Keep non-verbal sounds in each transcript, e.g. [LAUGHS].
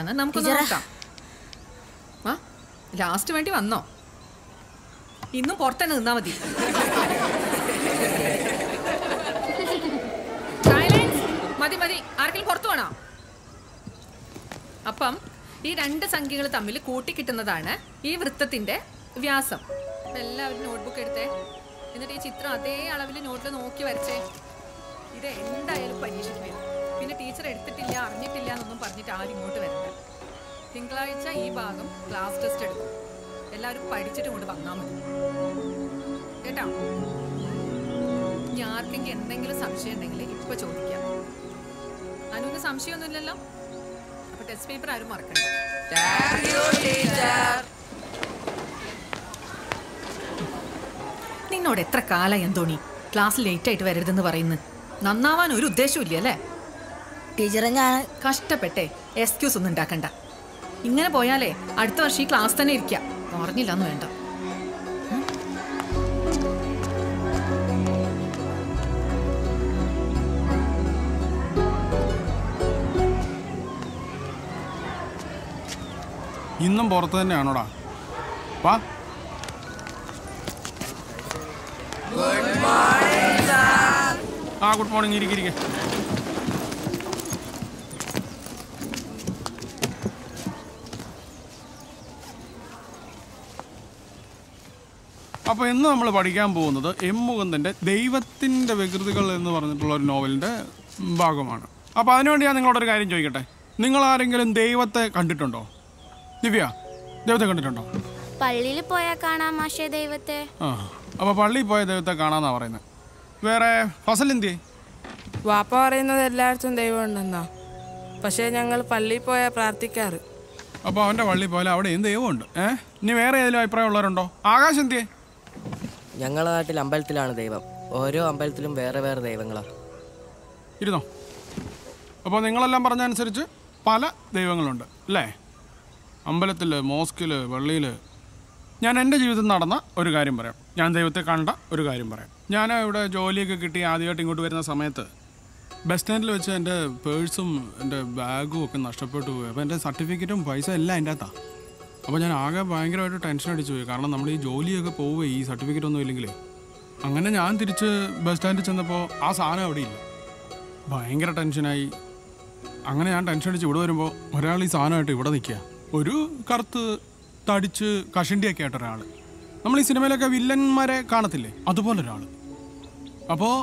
എങ്ങനെ നമുക്ക് നോക്കാം. ആ ലാസ്റ്റ് വേണ്ടി വന്നോ? ഇന്നും പുറത്തന്നെ നിന്നാ മതി. മതി മതി. ആർക്കെങ്കിലും പുറത്തു വേണോ അപ്പം ഈ രണ്ട് സംഖ്യകൾ തമ്മിൽ കൂട്ടിക്കിട്ടുന്നതാണ് ഈ വൃത്തത്തിന്റെ വ്യാസം. എല്ലാവരും നോട്ട്ബുക്ക് എടുത്തേ. എന്നിട്ട് ഈ ചിത്രം അതേ അളവിൽ നോട്ടിൽ നോക്കി വരച്ചേ. ഇത് എന്തായാലും പരീക്ഷയ്ക്ക് വരും. പിന്നെ ടീച്ചർ എടുത്തിട്ടില്ല അറിഞ്ഞിട്ടില്ല എന്നൊന്നും പറഞ്ഞിട്ട് ആരും ഇങ്ങോട്ട് തിങ്കളാഴ്ച ഈ ഭാഗം ക്ലാസ് ടെസ്റ്റ് എടുക്കും. എല്ലാവരും പഠിച്ചിട്ട് കൊണ്ട് വന്നാൽ മതി. കേട്ടോ? ഇനി ആർക്കെങ്കിലും എന്തെങ്കിലും സംശയം ഉണ്ടെങ്കിൽ ഇപ്പൊ ചോദിക്കാം. അനുവിന് സംശയമൊന്നുമില്ലല്ലോ? അപ്പൊ ടെസ്റ്റ് പേപ്പർ ആരും മറക്കണ്ട. നിന്നോട് എത്ര കാലം എന്തോണി ക്ലാസ് ലേറ്റ് ആയിട്ട് വരരുതെന്ന് പറയുന്നു നന്നാവാൻ ഒരു ഉദ്ദേശവും അല്ലേ ടീച്ചറെ ഞാൻ കഷ്ടപ്പെട്ടെ. എക്സ്ക്യൂസ് ഒന്നും ഉണ്ടാക്കണ്ട. ഇങ്ങനെ പോയാലേ അടുത്ത വർഷം ഈ ക്ലാസ് തന്നെ ഇരിക്കാം. പറഞ്ഞില്ലെന്ന് വേണ്ട. ഇന്നും പുറത്ത് തന്നെയാണോടാ? വാ. ആ ഗുഡ് മോർണിംഗ് ഇരിക്കിരിക്കെ അപ്പോൾ ഇന്ന് നമ്മൾ പഠിക്കാൻ പോകുന്നത് എം മുകുന്ദന്റെ ദൈവത്തിന്റെ വികൃതികൾ എന്ന് പറഞ്ഞിട്ടുള്ള ഒരു നോവലിന്റെ ഭാഗമാണ്. അപ്പോൾ അതിനുവേണ്ടി ഞാൻ നിങ്ങളോടൊരു കാര്യം ചോദിക്കട്ടെ? നിങ്ങൾ ആരെങ്കിലും ദൈവത്തെ കണ്ടിട്ടുണ്ടോ? ദിവ്യ ദൈവത്തെ കണ്ടിട്ടുണ്ടോ? പള്ളിയിൽ പോയാൽ കാണാം മാഷേ ദൈവത്തെ. ആ അപ്പോൾ പള്ളിയിൽ പോയ ദൈവത്തെ കാണാമെന്നാണ് പറയുന്നത്. വേറെ ഫസൽ എന്തിയേ? വാപ്പ പറയുന്നത് എല്ലായിടത്തും ദൈവം ഉണ്ടെന്നാ. പക്ഷേ ഞങ്ങൾ പള്ളിയിൽ പോയാൽ പ്രാർത്ഥിക്കാറ്. അപ്പോൾ അവന്റെ പള്ളിയിൽ പോയാൽ അവിടെ എന്ത് ദൈവമുണ്ട്? ഏഹ് ഇനി വേറെ ഏതെങ്കിലും അഭിപ്രായം ഉള്ളവരുണ്ടോ? ആകാശ് എന്തിയേ? ഞങ്ങളുടെ നാട്ടിൽ അമ്പലത്തിലാണ് ദൈവം. ഓരോ അമ്പലത്തിലും വേറെ വേറെ ദൈവങ്ങളാ. ഇരുന്നോ? അപ്പോൾ നിങ്ങളെല്ലാം പറഞ്ഞനുസരിച്ച് പല ദൈവങ്ങളുണ്ട് അല്ലേ? അമ്പലത്തിൽ മോസ്കിൽ പള്ളിയിൽ ഞാൻ എന്റെ ജീവിതത്തിൽ നടന്ന ഒരു കാര്യം പറയാം. ഞാൻ ദൈവത്തെ കണ്ട ഒരു കാര്യം പറയാം. ഞാൻ ഇവിടെ ജോലിയൊക്കെ കിട്ടി ആദ്യമായിട്ട് ഇങ്ങോട്ട് വരുന്ന സമയത്ത് ബസ് സ്റ്റാൻഡിൽ വെച്ച് എന്റെ പേഴ്സും എന്റെ ബാഗും ഒക്കെ നഷ്ടപ്പെട്ടു പോയി. അപ്പോൾ എന്റെ സർട്ടിഫിക്കറ്റും പൈസ എല്ലാം അതിന്റെ അകത്താണ് അപ്പോൾ ഞാൻ ആകെ ഭയങ്കരമായിട്ട് ടെൻഷൻ അടിച്ചു പോയി. കാരണം നമ്മൾ ഈ ജോലിയൊക്കെ പോവുക ഈ സർട്ടിഫിക്കറ്റ് ഒന്നും ഇല്ലെങ്കിൽ അങ്ങനെ ഞാൻ തിരിച്ച് ബസ് സ്റ്റാൻഡിൽ ചെന്നപ്പോൾ ആ സാധനം അവിടെ ഇല്ല. ഭയങ്കര ടെൻഷനായി അങ്ങനെ ഞാൻ ടെൻഷൻ അടിച്ച് ഇവിടെ വരുമ്പോൾ ഒരാൾ ഈ സാധനമായിട്ട് ഇവിടെ നിൽക്കുക ഒരു കറുത്ത് തടിച്ച് കഷണ്ടിയൊക്കെ ആയിട്ട് ഒരാൾ നമ്മൾ ഈ സിനിമയിലൊക്കെ വില്ലന്മാരെ കാണത്തില്ലേ? അതുപോലെ ഒരാൾ അപ്പോൾ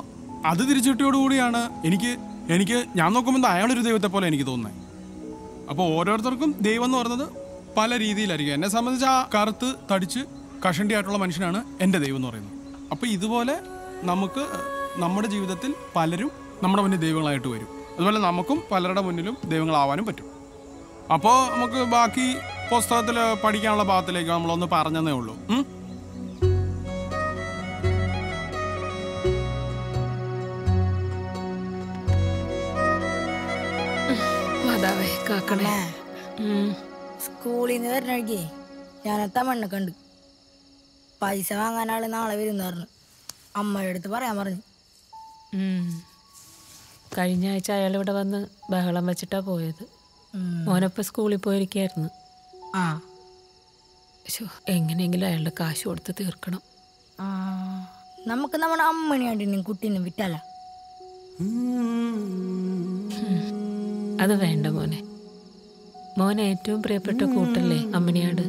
അത് തിരിച്ചുകിട്ടിയോടുകൂടിയാണ് എനിക്ക് എനിക്ക് ഞാൻ നോക്കുമ്പോൾ അയാളൊരു ദൈവത്തെ പോലെ എനിക്ക് തോന്നുന്നത് അപ്പോൾ ഓരോരുത്തർക്കും ദൈവം എന്ന് പറയുന്നത് പല രീതിയിലായിരിക്കും. എന്നെ സംബന്ധിച്ച് ആ കറുത്ത് തടിച്ച് കഷണ്ടിയായിട്ടുള്ള മനുഷ്യനാണ് എന്റെ ദൈവം എന്ന് പറയുന്നത്. അപ്പോൾ ഇതുപോലെ നമുക്ക് നമ്മുടെ ജീവിതത്തിൽ പലരും നമ്മുടെ മുന്നിൽ ദൈവങ്ങളായിട്ട് വരും. അതുപോലെ നമുക്കും പലരുടെ മുന്നിലും ദൈവങ്ങളാവാനും പറ്റും. അപ്പോൾ നമുക്ക് ബാക്കി പുസ്തകത്തിൽ പഠിക്കാനുള്ള ഭാഗത്തിലേക്ക് നമ്മളൊന്ന് പറഞ്ഞതേ ഉള്ളൂ. കാക്കണേ. സ്കൂളിൽ നിന്ന് വരുന്ന വഴിക്കേ ഞാൻ തമണ്ണ കണ്ട് പൈസ വാങ്ങാനാൾ നാളെ വരുന്ന പറഞ്ഞു. അമ്മയുടെ അടുത്ത് പറയാൻ പറഞ്ഞു. കഴിഞ്ഞ ആഴ്ച അയാൾ ഇവിടെ വന്ന് ബഹളം വെച്ചിട്ടാ പോയത്. മോനപ്പം സ്കൂളിൽ പോയിരിക്കായിരുന്നു. ആ. ശോ, എങ്ങനെയെങ്കിലും അയാളുടെ കാശ് കൊടുത്ത് തീർക്കണം. ആ. നമുക്ക് നമ്മുടെ അമ്മണിയാണ്ടിനും കുട്ടീനും വിറ്റാല? അത് വേണ്ട മോനെ. മോൻ ഏറ്റവും പ്രിയപ്പെട്ട കൂട്ടല്ലേ അമ്മണിയാട്?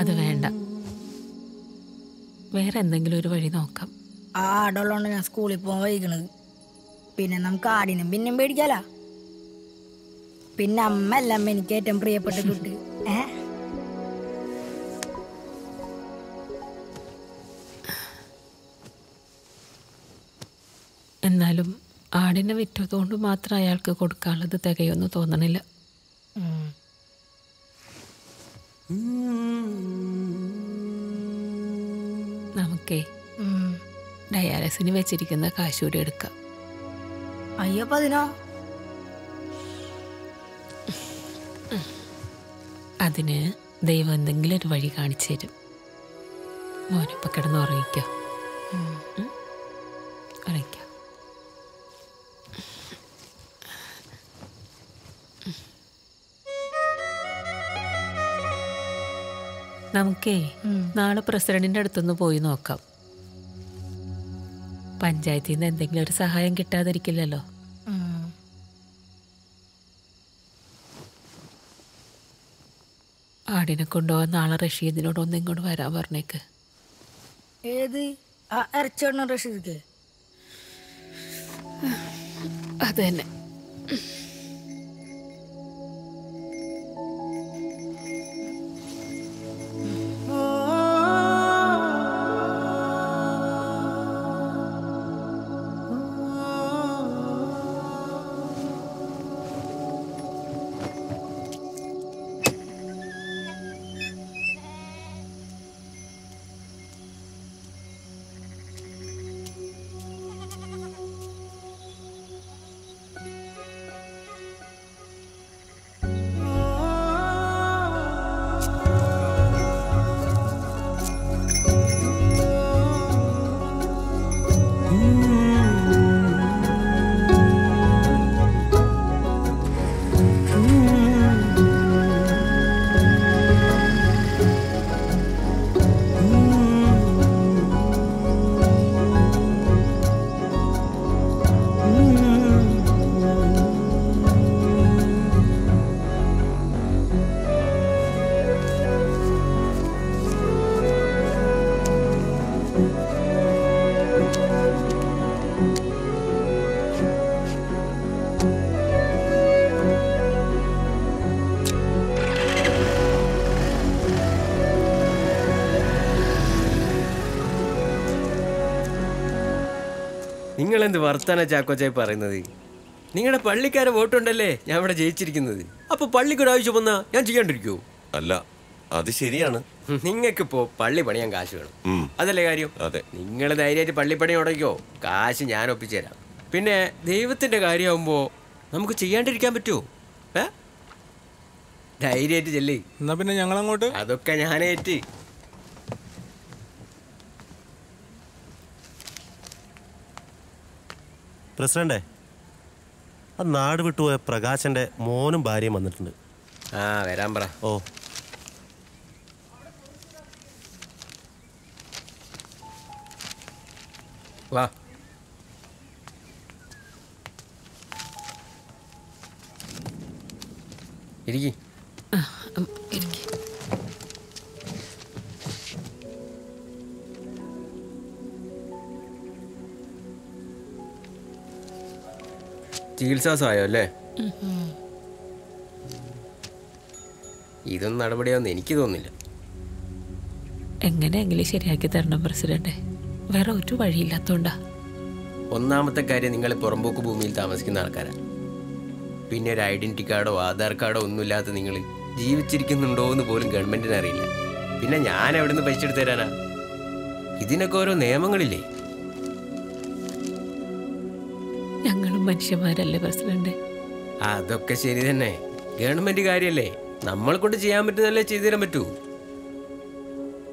അത് വേണ്ട. വേറെ എന്തെങ്കിലും ഒരു വഴി നോക്കാം. ആ ആടുള്ളതുകൊണ്ട് ഞാൻ സ്കൂളിൽ പോകാൻ വൈകണത്. പിന്നെ നമുക്ക് ആടിനും പിന്നെയും പേടിക്കാലോ? പിന്നെ അമ്മ അല്ല അമ്മ എനിക്ക് ഏറ്റവും പ്രിയപ്പെട്ട കുട്ടി. ഏ? എന്നാലും ആടിനെ വിറ്റതുകൊണ്ട് മാത്രം അയാൾക്ക് കൊടുക്കാനുള്ളത് തികയൊന്നും തോന്നണില്ല. നമുക്കേ. ഡയാലിസിന് വെച്ചിരിക്കുന്ന കാശ് കൂടി എടുക്കാം. അയ്യപ്പ അതിനോ അതിന് ദൈവം എന്തെങ്കിലും ഒരു വഴി കാണിച്ചു തരും. മോനിപ്പോൾ കിടന്ന്. ഉറങ്ങിക്കോ. നമുക്കേ നാളെ പ്രസിഡന്റിന്റെ അടുത്തൊന്ന് പോയി നോക്കാം. പഞ്ചായത്തിൽ നിന്ന് എന്തെങ്കിലും ഒരു സഹായം കിട്ടാതിരിക്കില്ലല്ലോ. ആടിനെ കൊണ്ടുപോകാൻ നാളെ റഷീദിനോട് ഒന്ന് ഇങ്ങോട്ട് വരാൻ പറഞ്ഞേക്ക്. ഏത്? റഷീദ് അത് തന്നെ. നിങ്ങളെന്ത് വർത്താന ചാക്കോച്ചായി പറയുന്നത്? നിങ്ങളുടെ പള്ളിക്കാരെ വോട്ടുണ്ടല്ലേ ഞാൻ ഇവിടെ ജയിച്ചിരിക്കുന്നത്. അപ്പൊ പള്ളിക്കൊരു ആവശ്യം വന്നാ ഞാൻ ചെയ്യാണ്ടിരിക്കൂ? അല്ല അത് ശരിയാണ്. നിങ്ങൾക്കിപ്പോ പള്ളി പണിയാൻ കാശ് വേണം. അതല്ലേ കാര്യം? അതെ. നിങ്ങൾ ധൈര്യമായിട്ട് പള്ളിപ്പണി ഉടയ്ക്കോ കാശ് ഞാൻ ഒപ്പിച്ചുതരാം. പിന്നെ ദൈവത്തിന്റെ കാര്യമാകുമ്പോ നമുക്ക് ചെയ്യാണ്ടിരിക്കാൻ പറ്റുമോ ഏ? ധൈര്യമായിട്ട് ചെല്ലേ. എന്നാ പിന്നെ ഞങ്ങൾ അങ്ങോട്ട് അതൊക്കെ ഞാനേറ്റ്. പ്രസിഡന്റെ ആ നാട് വിട്ടുപോയ പ്രകാശന്റെ മോനും ഭാര്യയും വന്നിട്ടുണ്ട്. ആ വരാൻ പറ. ഓ. വാ. ഇരിക്കി. ചികിത്സാ സഹായം അല്ലേ ഇതൊന്നും നടപടിയാവുന്ന എനിക്ക് തോന്നില്ല എങ്ങനെയെങ്കിലും ശരിയാക്കി തരണം പ്രസിഡന്റ് വേറെ ഒരു വഴിയില്ലാത്തോണ്ടാ. ഒന്നാമത്തെ കാര്യം നിങ്ങൾ പുറമ്പോക്ക് ഭൂമിയിൽ താമസിക്കുന്ന ആൾക്കാരാണ് പിന്നെ ഒരു ഐഡന്റിറ്റി കാർഡോ ആധാർ കാർഡോ ഒന്നുമില്ലാത്ത നിങ്ങൾ ജീവിച്ചിരിക്കുന്നുണ്ടോ എന്ന് പോലും ഗവൺമെന്റിന് അറിയില്ല. പിന്നെ ഞാൻ എവിടെ നിന്ന് പൈസ എടുത്തു തരാനാ? ഇതിനൊക്കെ ഓരോ നിയമങ്ങളില്ലേ? മനുഷ്യന്മാരല്ലേ പ്രസിഡന്റ്? അതൊക്കെ ശരി തന്നെ. ഗവൺമെന്റ് കാര്യല്ലേ? നമ്മളെ കൊണ്ട് ചെയ്യാൻ പറ്റുന്നല്ലേ ചെയ്തു തരാൻ പറ്റൂ.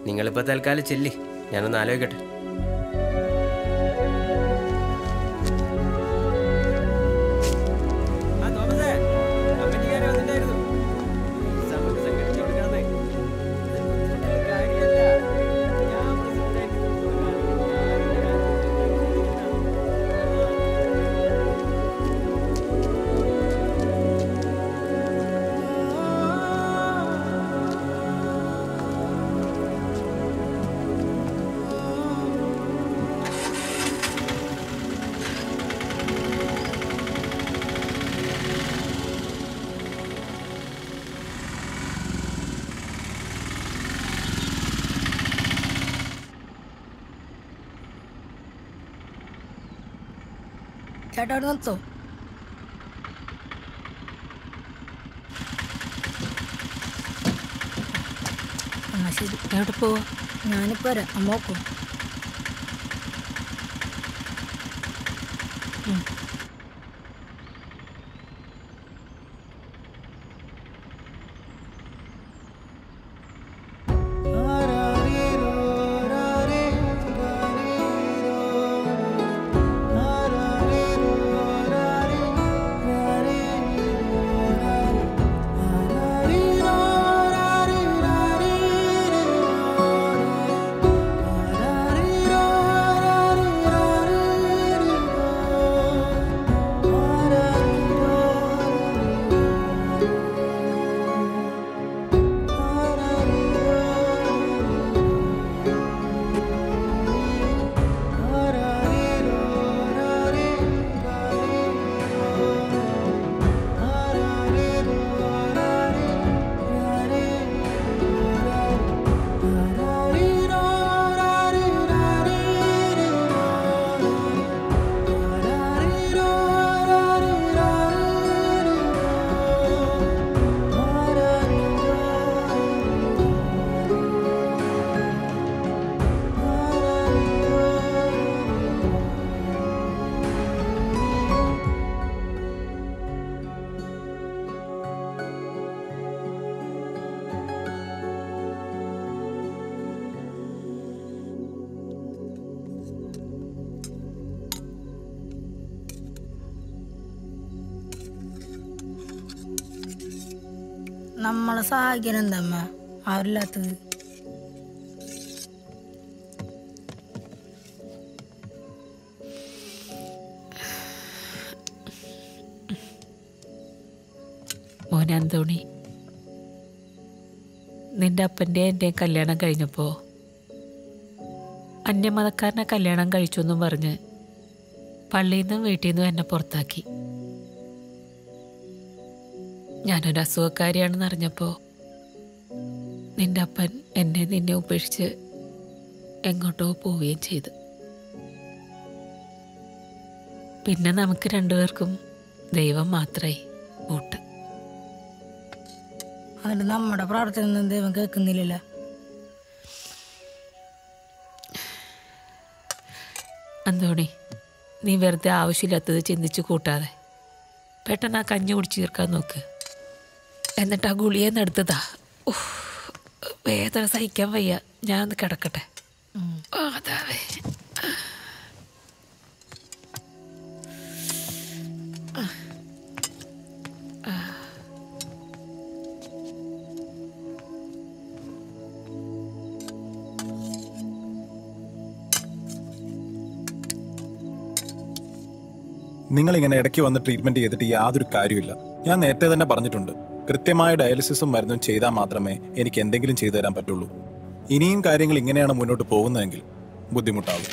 നിങ്ങളിപ്പോ തൽക്കാലം ചെല്ലി. ഞാനൊന്ന് ആലോചിക്കട്ടെ. അവിടെ നിർത്തോ എന്നാ ശരി എവിടെ ഞാനിപ്പോ വരാം. സഹായിക്കാൻ എന്താ അമ്മ ആരില്ലാത്തത് മോനെ അന്തോണി നിന്റെ അപ്പന്റെ എന്റെ കല്യാണം കഴിഞ്ഞപ്പോൾ അന്യമതക്കാരനെ കല്യാണം കഴിച്ചു എന്നും പറഞ്ഞ് പള്ളിയിൽ നിന്നും വീട്ടിൽ നിന്നും എന്നെ പുറത്താക്കി. ഞാനൊരു അസുഖക്കാരിയാണെന്ന് അറിഞ്ഞപ്പോൾ നിന്റെ അപ്പൻ എന്നെ നിന്നെ ഉപേക്ഷിച്ച് എങ്ങോട്ടോ പോവുകയും ചെയ്തു. പിന്നെ നമുക്ക് രണ്ടുപേർക്കും ദൈവം മാത്രമായി കൂട്ട്. എന്നിട്ട് നമ്മുടെ പ്രാർത്ഥനൊന്നും ദൈവം കേൾക്കുന്നില്ലല്ലോ. അന്തോണി നീ വെറുതെ ആവശ്യമില്ലാത്തത് ചിന്തിച്ച് കൂട്ടാതെ. പെട്ടെന്ന് ആ കഞ്ഞി കുടിച്ച് തീർക്കാൻ നോക്ക്. എന്നിട്ട് ആ ഗുളിയെന്ന് എടുത്തതാ. ഉഫ്, വേദന സഹിക്കാൻ വയ്യ. ഞാൻ ഒന്ന് കിടക്കട്ടെ അതാവേ. നിങ്ങൾ ഇങ്ങനെ ഇടയ്ക്ക് വന്ന് ട്രീറ്റ്മെന്റ് ചെയ്തിട്ട് യാതൊരു കാര്യമില്ല ഞാൻ നേരത്തെ തന്നെ പറഞ്ഞിട്ടുണ്ട്. കൃത്യമായ ഡയാലിസിസും മരുന്നും ചെയ്താൽ മാത്രമേ എനിക്ക് എന്തെങ്കിലും ചെയ്തു തരാൻ പറ്റുള്ളൂ. ഇനിയും കാര്യങ്ങൾ ഇങ്ങനെയാണ് മുന്നോട്ട് പോകുന്നതെങ്കിൽ ബുദ്ധിമുട്ടാകും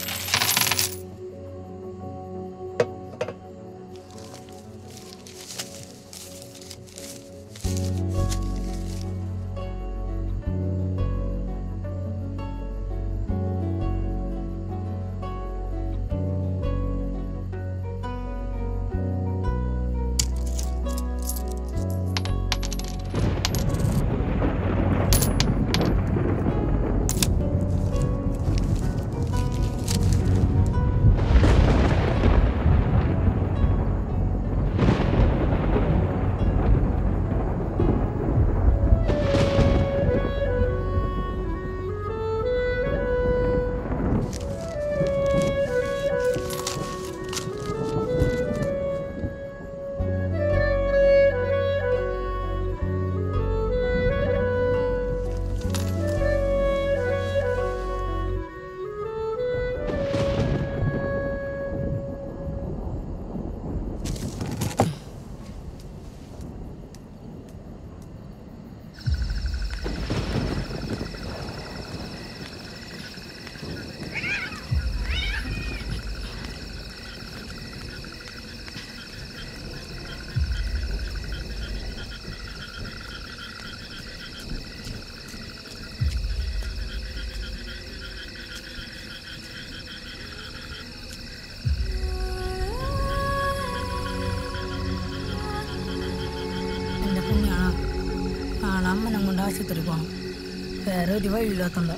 വേറെ ഒരു വഴിയില്ലാത്തോണ്ട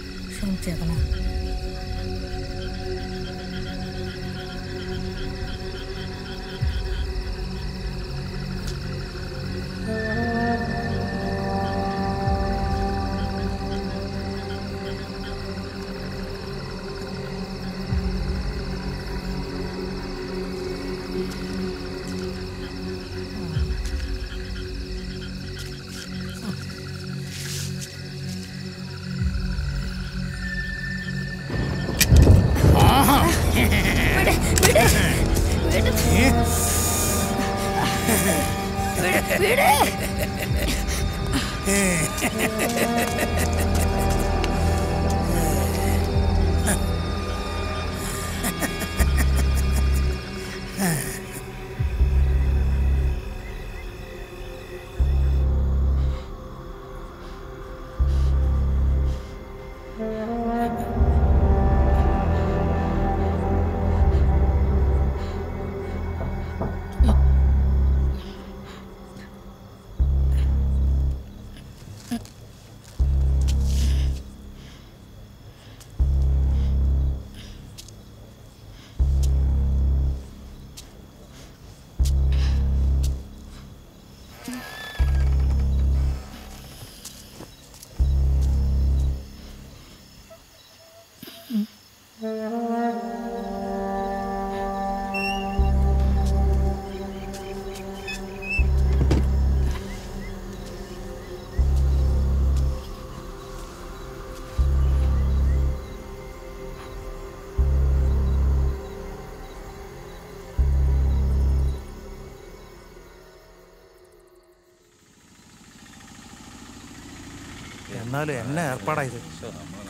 എന്നാലും എന്നെ ഏർപ്പാടായത്.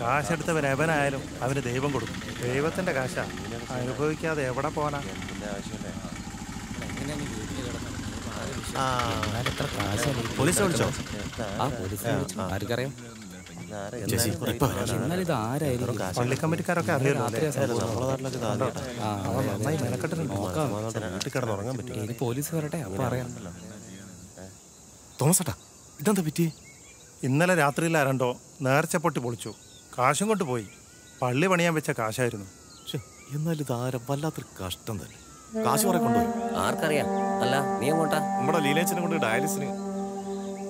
കാശെടുത്തവൻ എവനായാലും അവന് ദൈവം കൊടുക്കും. ദൈവത്തിന്റെ കാശാ. അനുഭവിക്കാതെ എവിടെ പോനാ പോലീസ് വിളിച്ചോ. ആർക്കറിയാം? പള്ളി കമ്മിറ്റിക്കാരൊക്കെ അറിയാലോ പോലീസ് വരട്ടെ അപ്പൊ അറിയാം തോമസ് ഏട്ടാ ഇതെന്താ പറ്റി? ഇന്നലെ രാത്രിയിൽ ആരണ്ടോ നേർച്ച പൊട്ടി പൊളിച്ചു. കാശും കൊണ്ട് പോയി. പള്ളി പണിയാൻ വെച്ച കാശായിരുന്നു. എന്നാൽ ഇത് ആരും വല്ലാത്തൊരു കഷ്ടം തന്നെ. കാശ് കുറെ കൊണ്ടുപോയി. ആർക്കറിയാം. അല്ല നീ എങ്ങോട്ടാ? നമ്മുടെ ലീലേച്ചനെ കൊണ്ട് ഡയാലിസിന്.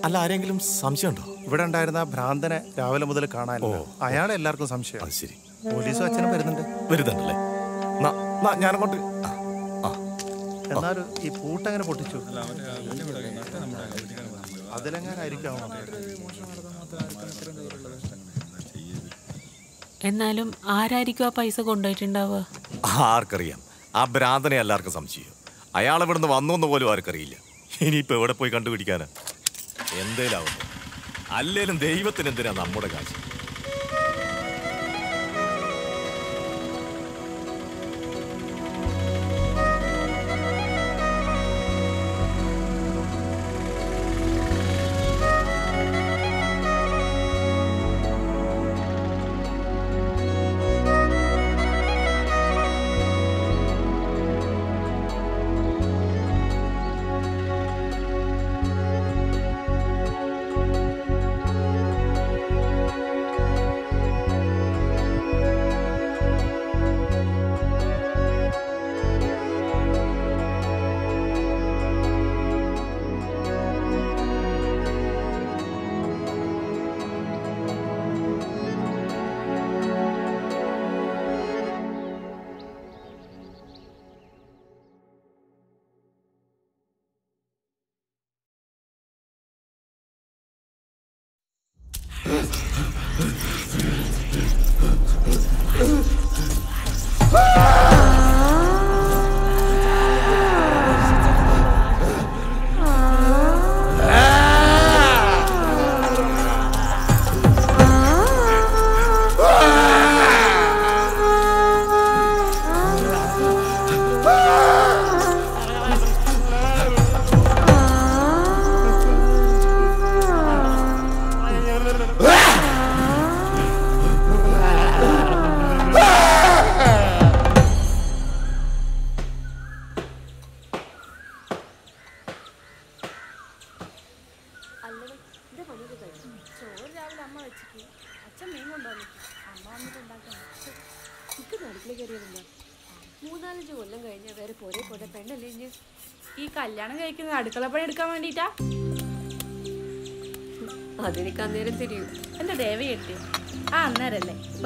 അല്ല ആരെങ്കിലും സംശയമുണ്ടോ ഇവിടെ ഉണ്ടായിരുന്ന ഭ്രാന്തനെ രാവിലെ മുതൽ കാണാനില്ല. അയാളെ എല്ലാവർക്കും സംശയം. ശരി. പോലീസും അച്ഛനും വരുന്നുണ്ട്. വരുന്നുണ്ടല്ലേ? ഞാനങ്ങോട്ട്. എന്നാലും ഈ പൂട്ടങ്ങനെ പൊട്ടിച്ചു? അതിലെങ്ങാനായിരിക്കും എന്നാലും ആരായിരിക്കും ആ പൈസ കൊണ്ടുപോയിട്ടുണ്ടാവുക? ആർക്കറിയാം. ആ ഭ്രാന്തനെ എല്ലാവർക്കും സംശയം. അയാൾ ഇവിടുന്ന് വന്നു എന്ന് പോലും ആർക്കറിയില്ല. ഇനിയിപ്പോ എവിടെ പോയി കണ്ടുപിടിക്കാനാ? എന്തേലാവുന്നു അല്ലേലും ദൈവത്തിന് എന്തിനാ നമ്മുടെ കാശ്?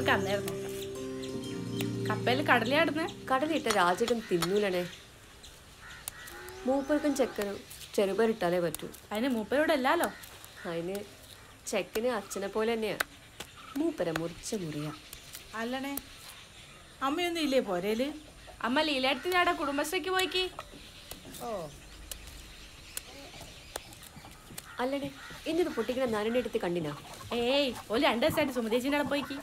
നമുക്ക് അന്നേരം നോക്കാം കപ്പയിൽ കടലയാടുന്നേ? കടലിട്ട രാജകം തിന്നൂലണേ മൂപ്പർക്കും ചെക്കനും ചെറുപരിട്ടാലേ പറ്റൂ. അതിന് മൂപ്പരോട് അല്ലാലോ? അതിന് ചെക്കന് അച്ഛനെ പോലെ തന്നെയാ. മൂപ്പര മുറിച്ച മുറിയ. അല്ലണേ അമ്മയൊന്നും ഇല്ലേ പോരേൽ? അമ്മ ലീലയെടുത്തിനാടെ കുടുംബശ്രീക്ക് പോയിക്ക്. ഓ. അല്ലടേ ഇന്നിത് പൊട്ടിക്കണ നാരന്റെ അടുത്ത് കണ്ടിനാ? ഏയ് ഒരു രണ്ട് ദിവസമായിട്ട് സുമതേച്ചിന്റെ അവിടെ പോയിക്ക്.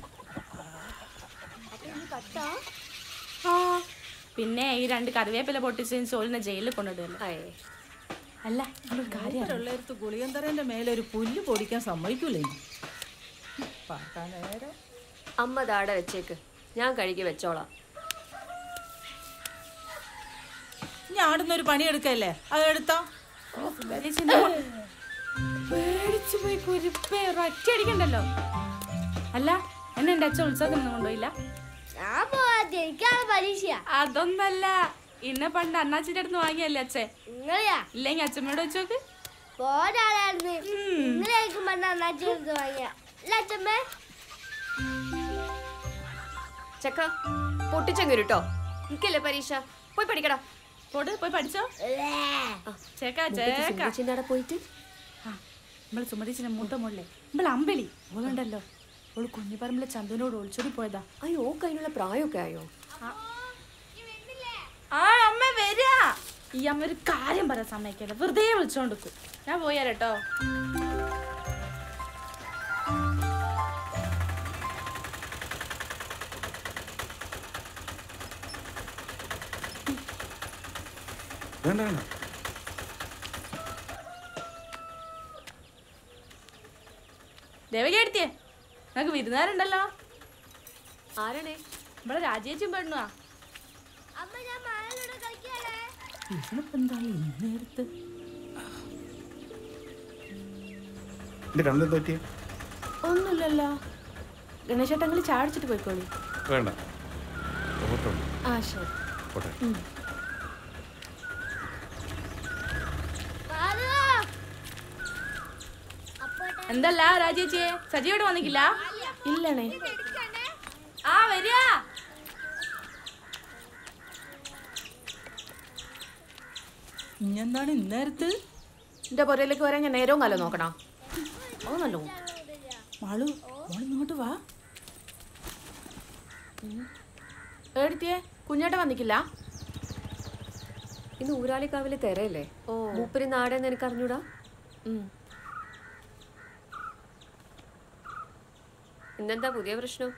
ആ. പിന്നെ ഈ രണ്ട് കറിവേപ്പില പൊട്ടിച്ചതിന് സോലിനെ ജയിലിൽ കൊണ്ടിടുമല്ലോ അല്ല നമ്മളൊരു കാര്യം ഉള്ളടുത്ത് ഗുളികന്തറേന്റെ മേലെ ഒരു പുല്ല് പൊടിക്കാൻ സമ്മതിക്കൂലേ? അമ്മ താടെ വെച്ചേക്ക്. ഞാൻ കഴുകി വെച്ചോളാം. ഞാൻ ആടുന്ന ഒരു പണിയെടുക്കല്ലേ? അത് എടുത്തോ? പേടിച്ചു പോയി കുരിപ്പേ ഒറ്റയടിക്കണ്ടല്ലോ അല്ല എന്നെ എന്റെ അച്ഛൻ ഉത്സവത്തിനൊന്നും കൊണ്ടുപോയില്ല അതൊന്നല്ല. ഇന്നെ പണ്ട് അണ്ണാച്ചിന്റെ അടുത്ത് വാങ്ങിയല്ലേ അച്ഛേ? ഇല്ലെങ്കി ഇല്ലെങ്കിൽ അച്ഛമ്മയോട് വെച്ചോക്ക് ചക്ക പൊട്ടിച്ചെങ്കിട്ടോ എനിക്കല്ലേ പരീക്ഷ? പോയി പഠിക്കടാ. പോട്ട് പോയി പഠിച്ചോ? ചേക്കാ ചേക്കാ. പോയിട്ട്? നമ്മൾ സുമതിച്ചിന്റെ മൂത്ത മോളിലെ നമ്മളെ അമ്പലി. ഓളുണ്ടല്ലോ ഓൾ കുഞ്ഞിപ്പറമ്പിലെ ചന്ദനോട് ഒളിച്ചോടി പോയതാ. അയ്യോ അതിനുള്ള പ്രായമൊക്കെ ആയോ? ആ അമ്മ വരാ. ഈ അമ്മ ഒരു കാര്യം പറയാൻ സമ്മതിക്കല്ല വെറുതെ വിളിച്ചോണ്ടിരിക്കും. ഞാൻ പോയാലോ വേണ്ട വേണ്ട. ദേവകി എടുത്തിയേ വിരുന്നാരുണ്ടല്ലോ വിരുന്നുകാരുണ്ടല്ലോ നമ്മളെ ഇവിടെ രാജേച്ചും പെണ്ണുവാ. ഒന്നുമില്ലല്ലോ. ഗണേശേട്ടങ്ങൾ ചാടിച്ചിട്ട് പോയിക്കോളൂ. വേണ്ട. ആ ശരി പോട്ടെ ഉം. എന്തല്ല രാജേച്ചിയെ സജിയോട് വന്നിക്കില്ല? ഇല്ലണേ. ആ വരിക. ഇഞ്ഞെന്താണ് ഇന്നേരത്ത് എന്റെ പുരയിലേക്ക് വരാൻ ഞാൻ നേരവും കാലം നോക്കണോ? ഓ നല്ലോ മാളു ഇങ്ങോട്ട് വാ. ഏടിത്തിയേ കുഞ്ഞേട്ട വന്നിക്കില്ല? ഇന്ന് ഊരാളിക്കാവിലെ തെരയല്ലേ? മൂപ്പര് നാടെന്ന് എനിക്ക് അറിഞ്ഞൂടാ ഇന്നെന്താ പുതിയ പ്രശ്നം?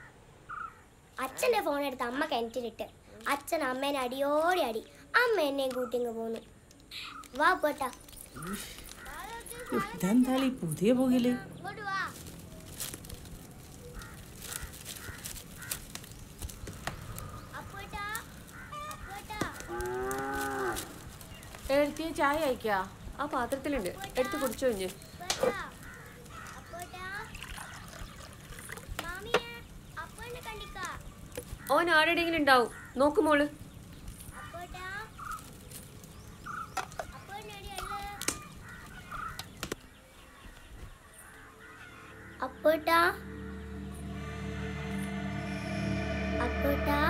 അച്ഛന്റെ ഫോൺ എടുത്ത് അമ്മ കിണറ്റിലിട്ട്. അച്ഛൻ അമ്മേനെ അടിയോടി അടി. അമ്മ എന്നെയും കൂട്ടി പോന്നു. വാ പോട്ടാ. ഇതെന്താ ഈ പുതിയ പുകയിൽ? ചായ അയക്കാ ആ പാത്രത്തിലുണ്ട്. എടുത്ത് കുടിച്ചോ കഴിഞ്ഞ് ഓൻ ആരുടെയെങ്കിലും ഉണ്ടാവും. നോക്കുമോൾ അപ്പോട്ടാ. അപ്പോട്ടാ.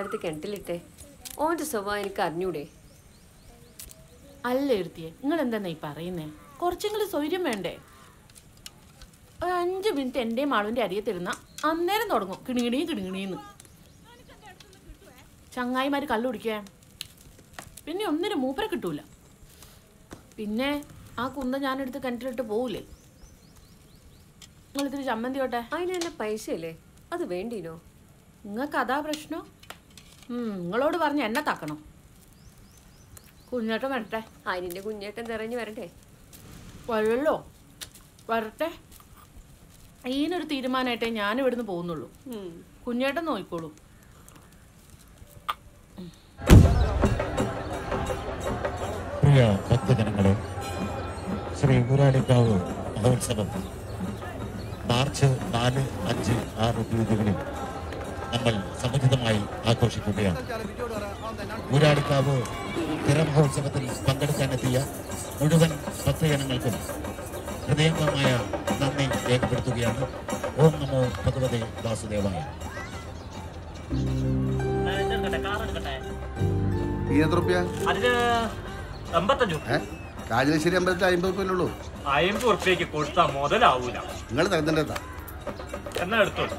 അടുത്ത് കിണറ്റിലിട്ടെ. ഓന്റെ സ്വഭാവം എനിക്ക് അറിഞ്ഞൂടെ? അല്ല എഴുത്തിയെ നിങ്ങൾ എന്താ ഈ പറയുന്നേ? കുറച്ചെങ്കിലും സ്വൈര്യം വേണ്ടേ? ഒരു അഞ്ച് മിനിറ്റ് എന്റെയും മാളുവിന്റെ തരുന്ന അന്നേരം തുടങ്ങും. കിണിങ്ങിണിയും കിണിങ്ങിണിയെന്ന് ചങ്ങായിമാർ കള്ളു പിന്നെ ഒന്നിനും മൂപ്പരെ കിട്ടൂല. പിന്നെ ആ കുന്ത ഞാനെടുത്ത് കിണറ്റിലിട്ട് പോവില്ലേ? നിങ്ങൾ ഇത്തിരി ചമ്മന്തി ഓട്ടെ അതിന് തന്നെ പൈസയില്ലേ? അത് വേണ്ടീനോ? നിങ്ങൾക്ക് അതാ പ്രശ്നം? നിങ്ങളോട് പറഞ്ഞ് എന്നെ തക്കണം. കുഞ്ഞേട്ടൻ വരട്ടെ. അതിന്റെ കുഞ്ഞേട്ടൻ തിരഞ്ഞു വരട്ടെ. വരല്ലോ. വരട്ടെ. ഈനൊരു തീരുമാനമായിട്ടേ ഞാൻ ഇവിടുന്ന് പോകുന്നുള്ളൂ. കുഞ്ഞേട്ടൻ നോക്കിക്കോളൂ പ്രിയ ഭക്തജനങ്ങളെ ശ്രീ ഊരാളിക്കാവ് മഹോത്സവം മാർച്ച് നാല് അഞ്ച് ആറ് തീയതികളിൽ നമ്മൾ സമുചിതമായി ആഘോഷിക്കുകയാണ്. ഊരാളിക്കാവ് തിരമഹോത്സവത്തിൽ പങ്കെടുക്കാനെത്തിയ മുഴുവൻ ഭക്തജനങ്ങൾക്കും ഹൃദയംഗമായ നന്ദി രേഖപ്പെടുത്തുകയാണ്. ഓം നമോ ഭഗവതേ വാസുദേവായ. കാജലശ്ശേരി അമ്പലത്തിൽ അമ്പത് റുപ്യ ഉള്ളൂ? അമ്പത് റുപ്യക്ക് കൊടുത്താൽ മുതലാവൂല. നിങ്ങൾ തരുന്നുണ്ടാ എന്നാ എടുത്തോളൂ.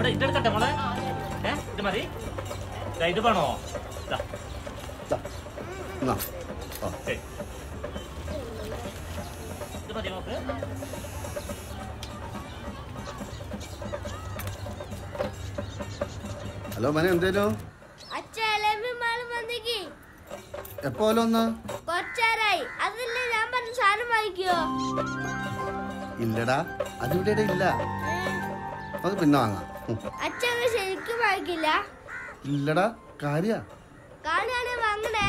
അവിടെ ഇതെടുക്കട്ടെ മോളെ? ഏ ഇത് മതി. ഇത് വേണോ. ഇത് മതി നോക്ക് ഹലോ മനെ എന്തേലോ? എപ്പോലൊന്ന് കൊറച്ചേരായി അതല്ലേ ഞാൻ പറഞ്ഞ സാധനം വാങ്ങിക്കോ? ഇല്ലടാ അതിവിടെ ഇല്ല. അത് പിന്നെ വാങ്ങാം. അച്ഛൻ ശരിക്കും വാങ്ങിക്കില്ല ഇല്ലടാ കാര്യ. വാങ്ങണേ.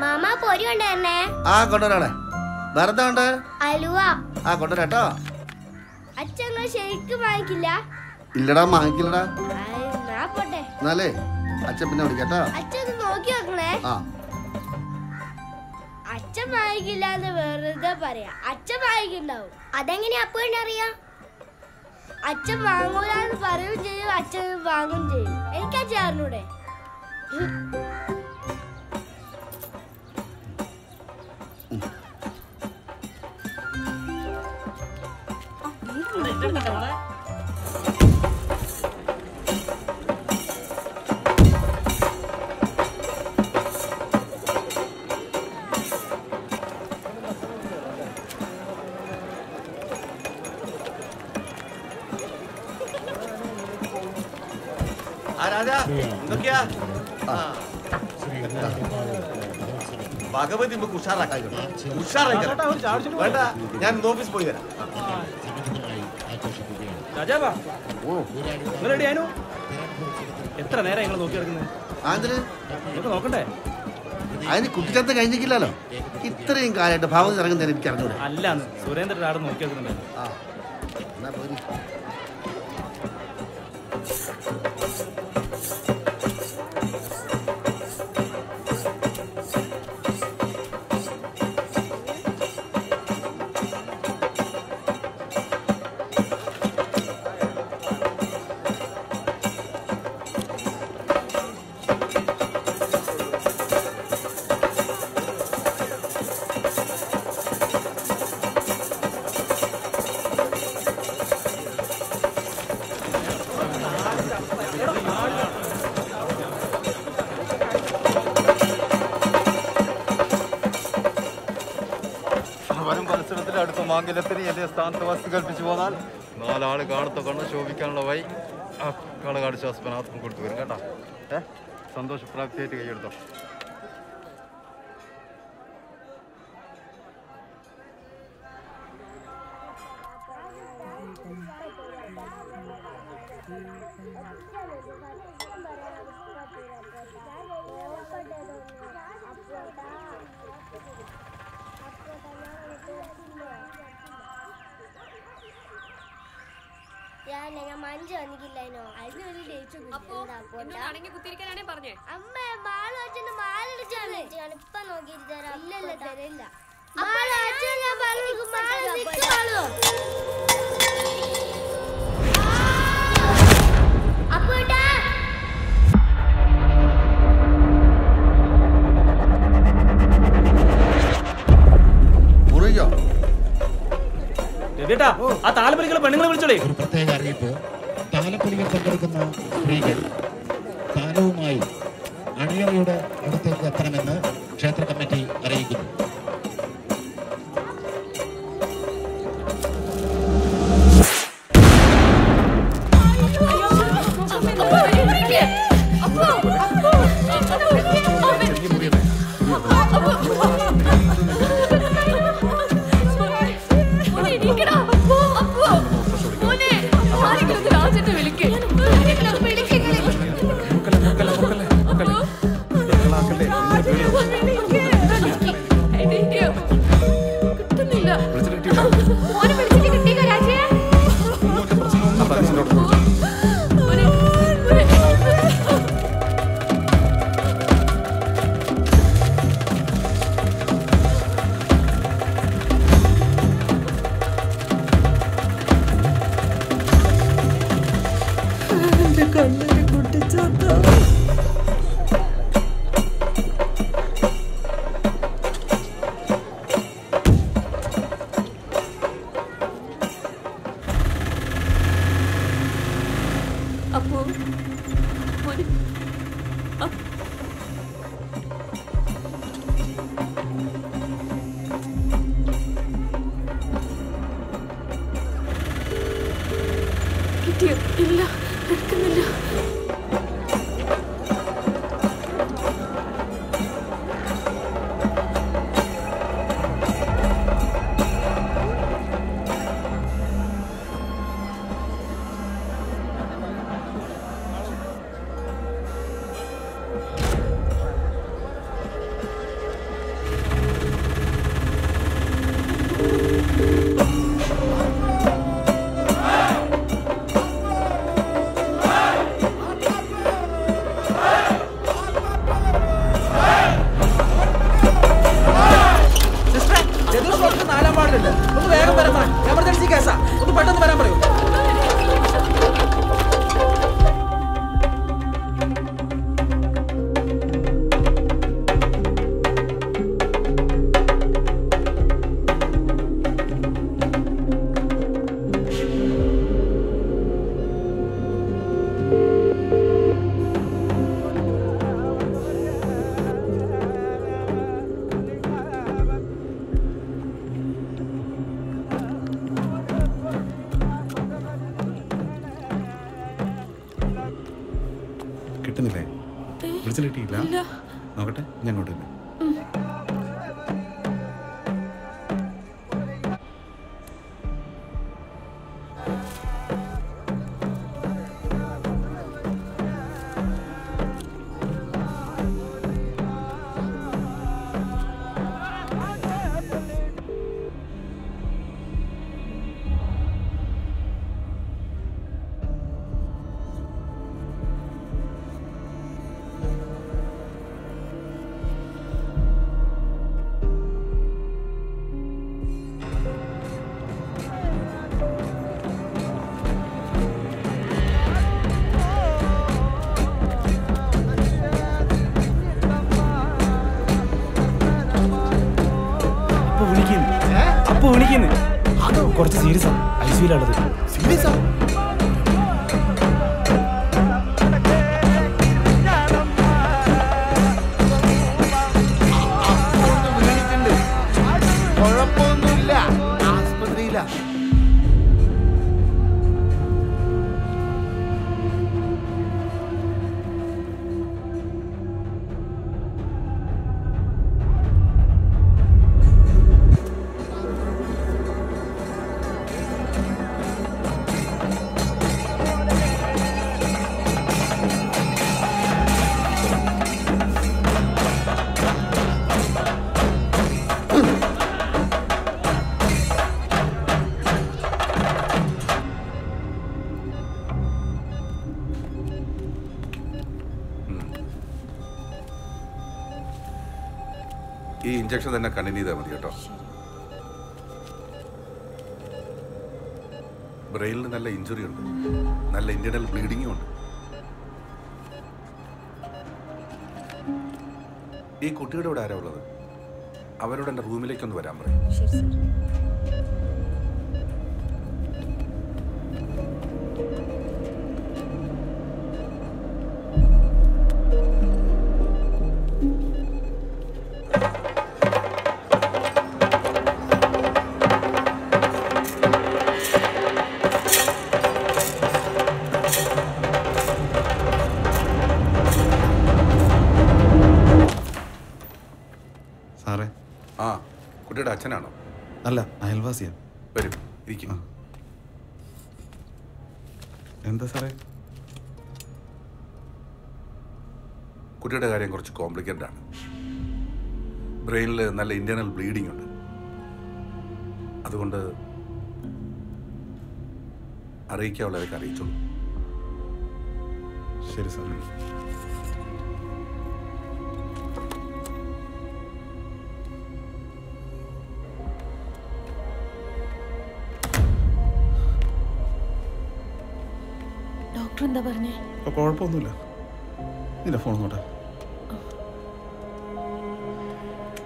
മാമ പൊരി കൊണ്ടുവരണേ. ആ കൊണ്ടുവരാടെ വെറുതെ ഉണ്ട് അലുവ. ആ കൊണ്ടുവരാട്ടോ. അച്ഛൻ ശരിക്കും വാങ്ങിക്കില്ല ഇല്ലടാ വാങ്ങിക്കില്ലടാ. പോട്ടെ. എന്നാലേ അച്ഛൻ പിന്നെ വിളിക്കട്ടോ. അച്ഛൻ നോക്കി നോക്കണേ ആ. അച്ഛൻ വായിക്കില്ല എന്ന് വെറുതെ പറയാ. അച്ഛൻ വായിക്കുണ്ടാവും അതെങ്ങനെയാ അപ്പൊ അറിയാം? അച്ഛൻ വാങ്ങൂലെന്ന് പറയും ചെയ്യും അച്ഛൻ വാങ്ങും ചെയ്യും എനിക്ക് അച്ഛൻ അറിഞ്ഞൂടെ അവിടെ ഭഗവതി നമുക്ക് ഉഷാറാക്കാൻ ഉഷാറായി വേണ്ട ഞാൻ ഇന്ന് ഓഫീസ് പോയി വരാം. രാജാവാ എത്ര നേരം നിങ്ങൾ നോക്കി കിടക്കുന്നത് നോക്കണ്ടേ? അതിന് കുട്ടിച്ചത്ത് കഴിഞ്ഞിട്ടില്ലല്ലോ? ഇത്രയും കാലമായിട്ട് ഭാവത്തിൽ ഇറങ്ങുന്നതിന് എനിക്ക് അറിഞ്ഞൂടെ? അല്ലാന്ന് സുരേന്ദ്രൻ ആട് നോക്കി വെക്കുന്നുണ്ടായിരുന്നു ആ എന്നാ പോരി. മാംഗല്യത്തിന് എന്റെ സ്ഥാനത്ത് വസ്തു കൽപ്പിച്ചു പോന്നാൽ നാലാൾ കാണത്തെ കണ്ണ് ശോഭിക്കാനുള്ള വൈ കളകാട് ശ്വാസപനാഥം കൊടുത്തു വരും കേട്ടോ. ഏ? സന്തോഷപ്രാപ്തിയായിട്ട് കൈയെടുത്തോ ഞാൻ ഞാൻ മഞ്ച് വന്നിക്കില്ലായിനോ അതിനൊരു ജയിച്ചു അടങ്ങി കുത്തിരിക്കാനാണേ പറഞ്ഞേ? അമ്മ മാള അച്ഛന് മാലടിച്ചാണ് ഞാൻ ഇപ്പൊ നോക്കിയിട്ട് തരാം. ഇല്ലല്ല തരില്ല. മാള അച്ഛൻ ഞാൻ പറഞ്ഞു മാള. മുറിക്കോ ആ താലപ്പൊലികൾ പെണ്ണുങ്ങളെ വിളിച്ചോളേ. ഒരു പ്രത്യേക അറിയിപ്പ്. താലപ്പൊലികൾ പങ്കെടുക്കുന്ന സ്ത്രീകൾ താലവുമായി അണിയറയുടെ അടുത്തേക്ക് എത്തണമെന്ന് ക്ഷേത്ര കമ്മിറ്റി അറിയിക്കുന്നു. സീരിയസ് ഈ തന്നെ കണ്ടിന്യൂ ചെയ്താൽ മതി കേട്ടോ. ബ്രെയിനിൽ നല്ല ഇഞ്ചുറി ഉണ്ട്. നല്ല ഇന്റേണൽ ബ്ലീഡിങ്ങും ഉണ്ട്. ഈ കുട്ടിയുടെ ഇവിടെ ആരാ ഉള്ളത്? അവരോട് എന്റെ റൂമിലേക്കൊന്ന് വരാൻ പറയും. എന്താ സാറേ? കുട്ടിയുടെ കാര്യം കുറച്ച് കോംപ്ലിക്കേറ്റഡ് ആണ്. ബ്രെയിനിൽ നല്ല ഇന്റേണൽ ബ്ലീഡിംഗ് ഉണ്ട്. അതുകൊണ്ട് അറിയിക്കാവുള്ളവരൊക്കെ അറിയിച്ചോളൂ. ശരി സാർ അപ്പൊ കുഴപ്പമൊന്നുമില്ല. നിന്റെ ഫോൺ നോട്ടെ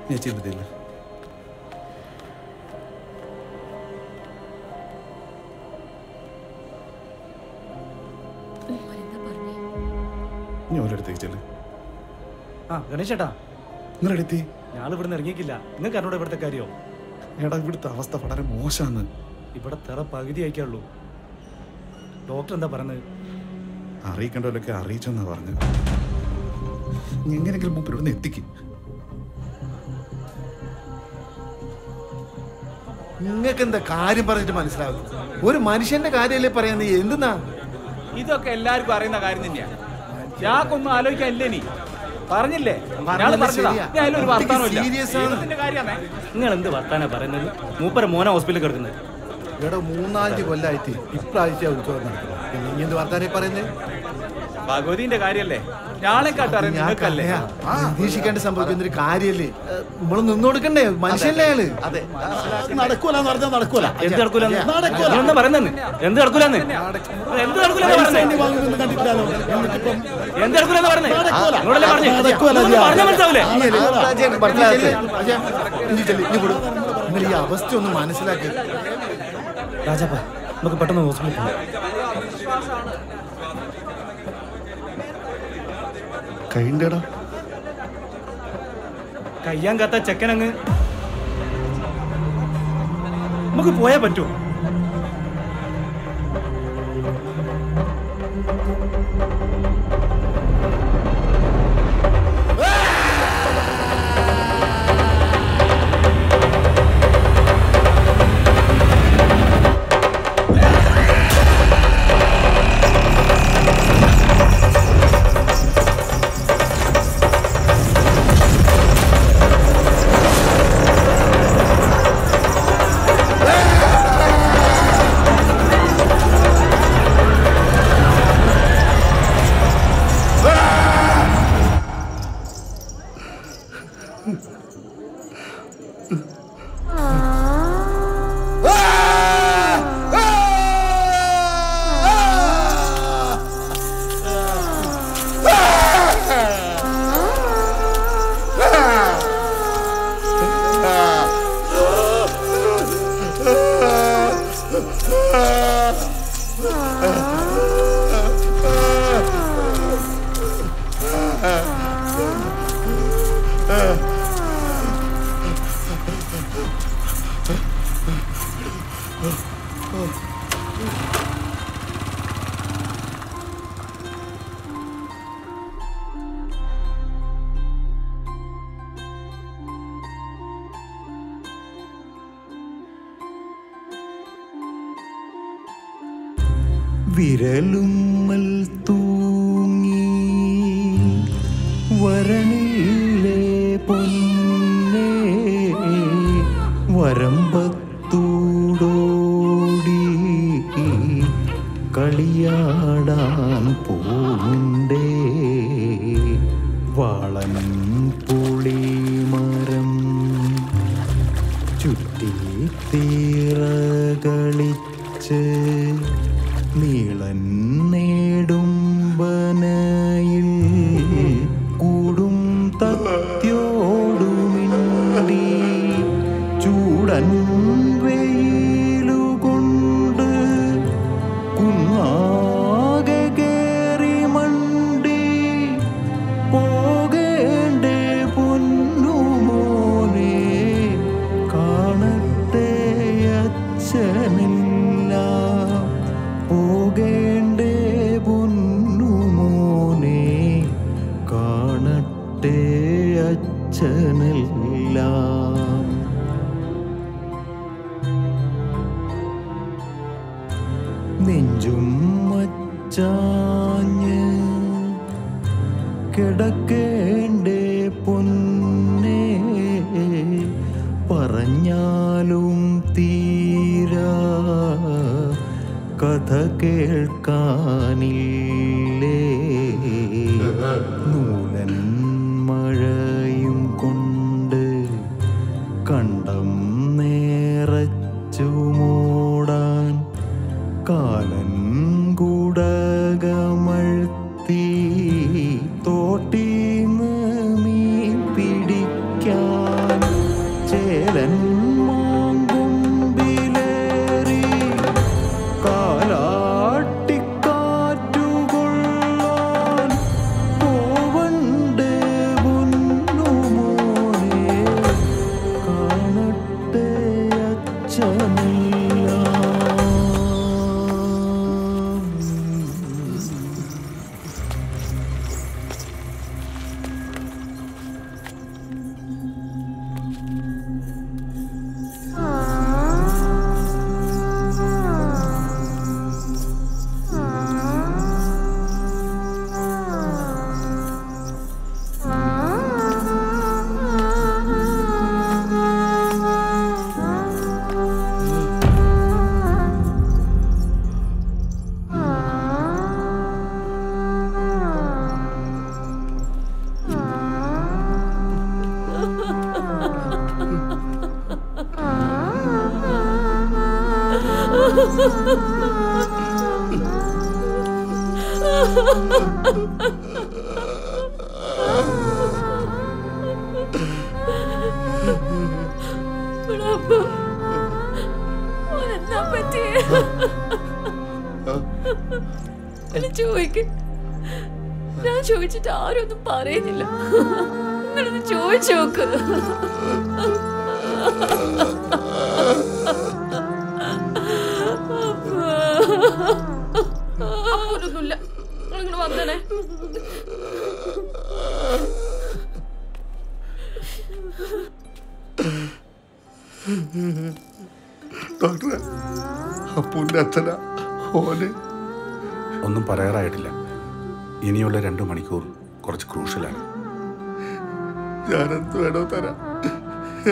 ഞാൻ ചെല്ല്. ആ നിങ്ങളെടുത്തി ഞാൻ ഇവിടുന്ന് ഇറങ്ങിക്കില്ല നിങ്ങൾക്ക് അറിഞ്ഞൂടെ ഇവിടുത്തെ കാര്യോ? എടാ ഇവിടുത്തെ അവസ്ഥ വളരെ മോശമാണ് ഇവിടെ തെറ പകുതി അയക്കാള്ളൂ ഡോക്ടർ എന്താ പറയുന്നത് അറിയിക്കേണ്ടവരൊക്കെ അറിയിച്ചെന്നാ പറഞ്ഞു. എങ്ങനെയെങ്കിലും മൂപ്പർ ഇവിടുന്ന് എത്തിക്കും. നിങ്ങൾക്ക് എന്താ കാര്യം പറഞ്ഞിട്ട് മനസ്സിലാവും ഒരു മനുഷ്യന്റെ കാര്യമല്ലേ പറയുന്നത്? എന്തെന്നാ? ഇതൊക്കെ എല്ലാവർക്കും അറിയുന്ന കാര്യം തന്നെയാണ് ഞാക്കൊന്നും ആലോചിക്കാൻ ഇല്ല നീ? പറഞ്ഞില്ലേ? നിങ്ങൾ എന്ത് വർത്താനാ പറയുന്നത്? മൂപ്പര മോന ഹോസ്പിറ്റലിൽ കിടക്കുന്നത്. ഇവിടെ മൂന്നാൽ കൊല്ലായിട്ട് ഇപ്രാവശ്യം ഉത്സവം നടക്കുന്നത് ഇനി എന്ത് വർത്താനേ പറയുന്നത് ഭഗവതിന്റെ കാര്യല്ലേ? ഞാളെ നിങ്ങൾക്കല്ലേ? പ്രതീക്ഷിക്കാണ്ട് സംഭവിക്കുന്ന ഒരു കാര്യല്ലേ? നമ്മൾ നിന്ന് കൊടുക്കണ്ടേ മനുഷ്യല്ലേ അയാൾ അതെ. നടക്കൂല എന്ന് പറഞ്ഞാൽ നടക്കൂല. എന്ത് നടക്കൂല. നടക്കൂല എന്താ പറയുന്നത് എന്ത് നടക്കൂല. എന്ത് എന്നിട്ടിപ്പം എന്ത് നടക്കൂല. നടക്കൂല. നിങ്ങൾ ഈ അവസ്ഥ ഒന്ന് മനസ്സിലാക്കി. രാജാപ്പ നമുക്ക് പെട്ടെന്ന് ഹോസ്പിറ്റലിൽ പോകാം. കഴിയണ്ടേടാ കയ്യാൻ കാത്ത ചെക്കനങ്ങ്. നമുക്ക് പോയാ പറ്റൂ?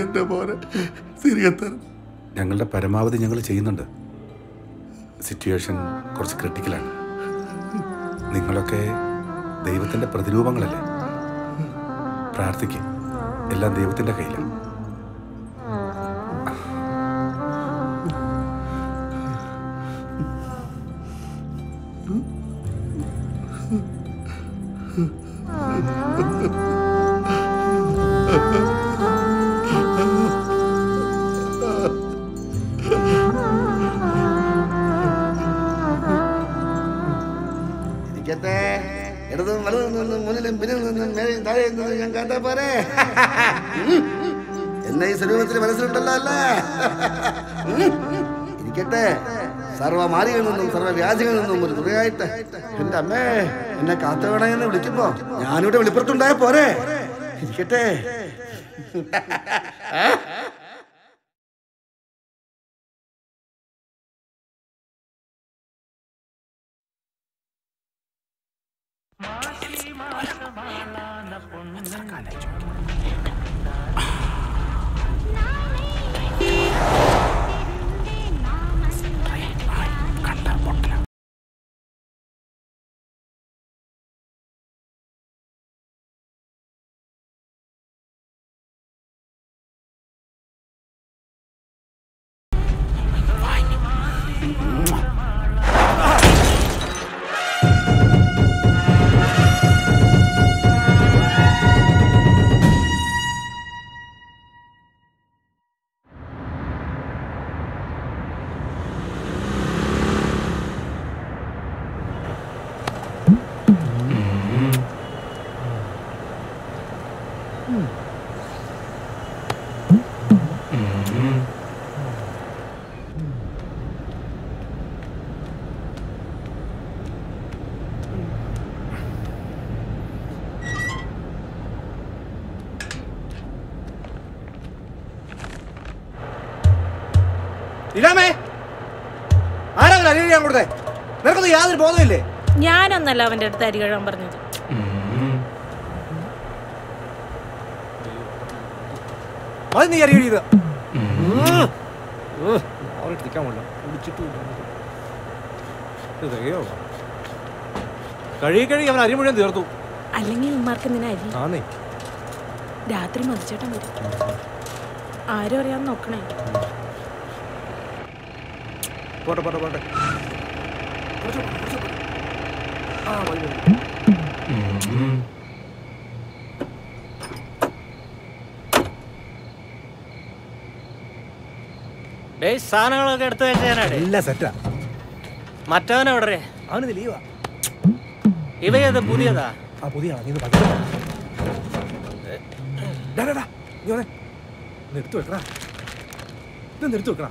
എന്റെ മോനെ. തിരികെ തരണം ഞങ്ങളുടെ പരമാവധി ഞങ്ങൾ ചെയ്യുന്നുണ്ട്. സിറ്റുവേഷൻ കുറച്ച് ക്രിട്ടിക്കലാണ് നിങ്ങളൊക്കെ ദൈവത്തിന്റെ പ്രതിരൂപങ്ങളല്ലേ? പ്രാർത്ഥിക്കും. എല്ലാം ദൈവത്തിന്റെ കയ്യിലാണ് വ്യാജകൾ നിന്നും ഒരു തുറയായിട്ട് എന്റെ അമ്മേ എന്നെ കാത്തവണയെന്ന് വിളിക്കുമ്പോ ഞാനിവിടെ വെളിപ്പുറത്തുണ്ടായ പോരെ. ഇരിക്കട്ടെ. Mua. യാതൊരു ബോധമില്ലേ ഞാനൊന്നല്ല അവന്റെ അടുത്ത് അരി കഴുകാൻ പറഞ്ഞത്. അത് നീ അരി തികയോ കഴുകി കഴുകി അവൻ അരി മുഴുവൻ തീർത്തു. അല്ലെങ്കിൽ ഉമ്മാർക്ക് അരി? ആന്നേ. രാത്രി മതിച്ചേട്ടൻ വരും. ആരും അറിയാൻ നോക്കണേ. പോട്ടെ പോട്ടെ പോട്ടെ. സാധനങ്ങളൊക്കെ എടുത്തു വെച്ചാ മറ്റവനെ സെറ്റാ മറ്റവൻ എവിടെ അവന് ഇവയത് പുതിയതാ ആ പുതിയ നീ എടുത്തു വെക്കണ ഇതൊന്ന് എടുത്തു വെക്കടാ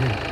Yeah.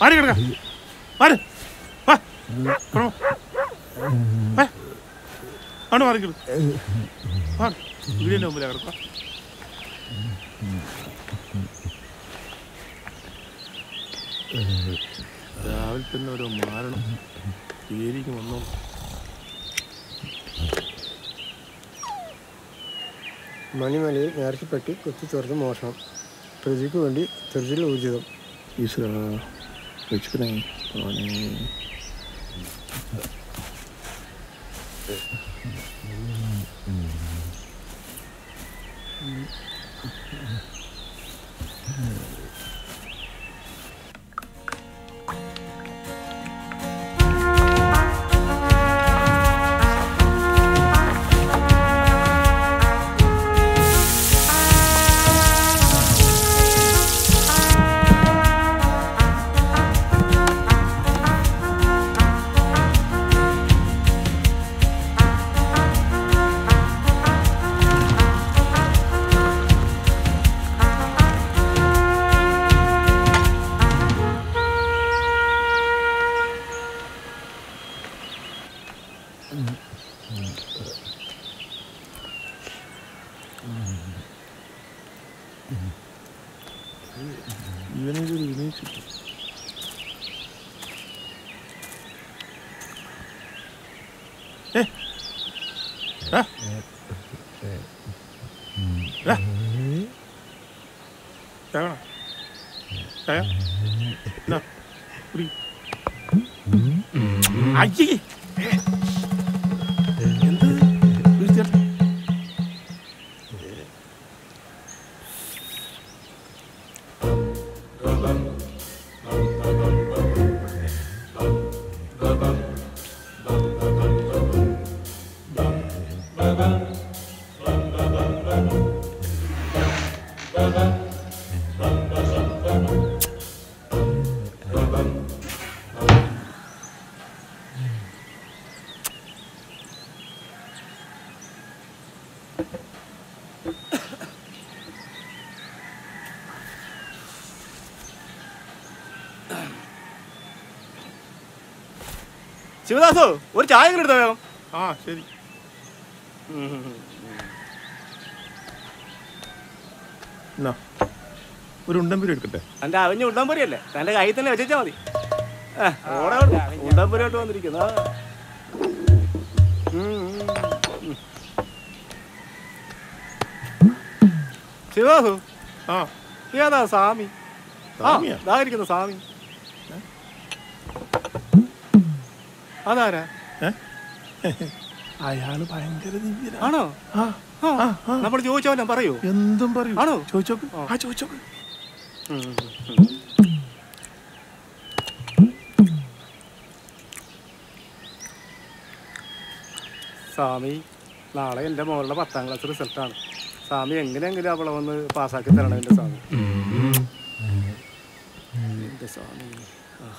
മാറി കിടക്ക? മാറി. വാ. മാറി കിടക്ക്. വാ. വീടിന്റെ മുമ്പിലാ കിടക്കുക. രാവിലെ തന്നെ ഒരു മാരണം. പേരിക്ക് വന്നോ മണിമലയിൽ നേർച്ചപ്പെട്ടി കുത്തിത്തുറന്ന് മോഷണം. പ്രതിക്ക് വേണ്ടി തെരച്ചിൽ ഊർജിതം. ഈശ്വര. 美味しくないからね。ശിവദാസോ ഒരു ചായ എടുത്തോ വേഗം? ആ ശരി. ഒരു ഉണ്ടംപുരി എടുക്കട്ടെ? എന്റെ അവഞ്ഞ ഉണ്ടംപൊരിയല്ലേ? തന്റെ കയ്യിൽ തന്നെ വെച്ചാ മതി. ആ, ഓടെ അവിടുന്ന് ഉണ്ടംപൊരിയായിട്ട് വന്നിരിക്കുന്നു. ശിവദാസു? ആ. ഏതാ സ്വാമി. ആ ഇരിക്കുന്നു സ്വാമി. അതാരാ? അയാൾ ഭയങ്കര. ആണോ? ആ ആ, നമ്മൾ ചോദിച്ചവനെ പറയൂ. എന്തും പറയൂ. ആണോ? ചോദിച്ചോക്ക്. ആ. ചോദിച്ചോക്ക്. സ്വാമി നാളെ എന്റെ മോളുടെ പത്താം ക്ലാസ് റിസൾട്ടാണ്. സ്വാമി എങ്ങനെയെങ്കിലും അവളെ ഒന്ന് പാസ്സാക്കി തരണം എന്റെ സ്വാമി? എന്റെ സ്വാമി. ആ.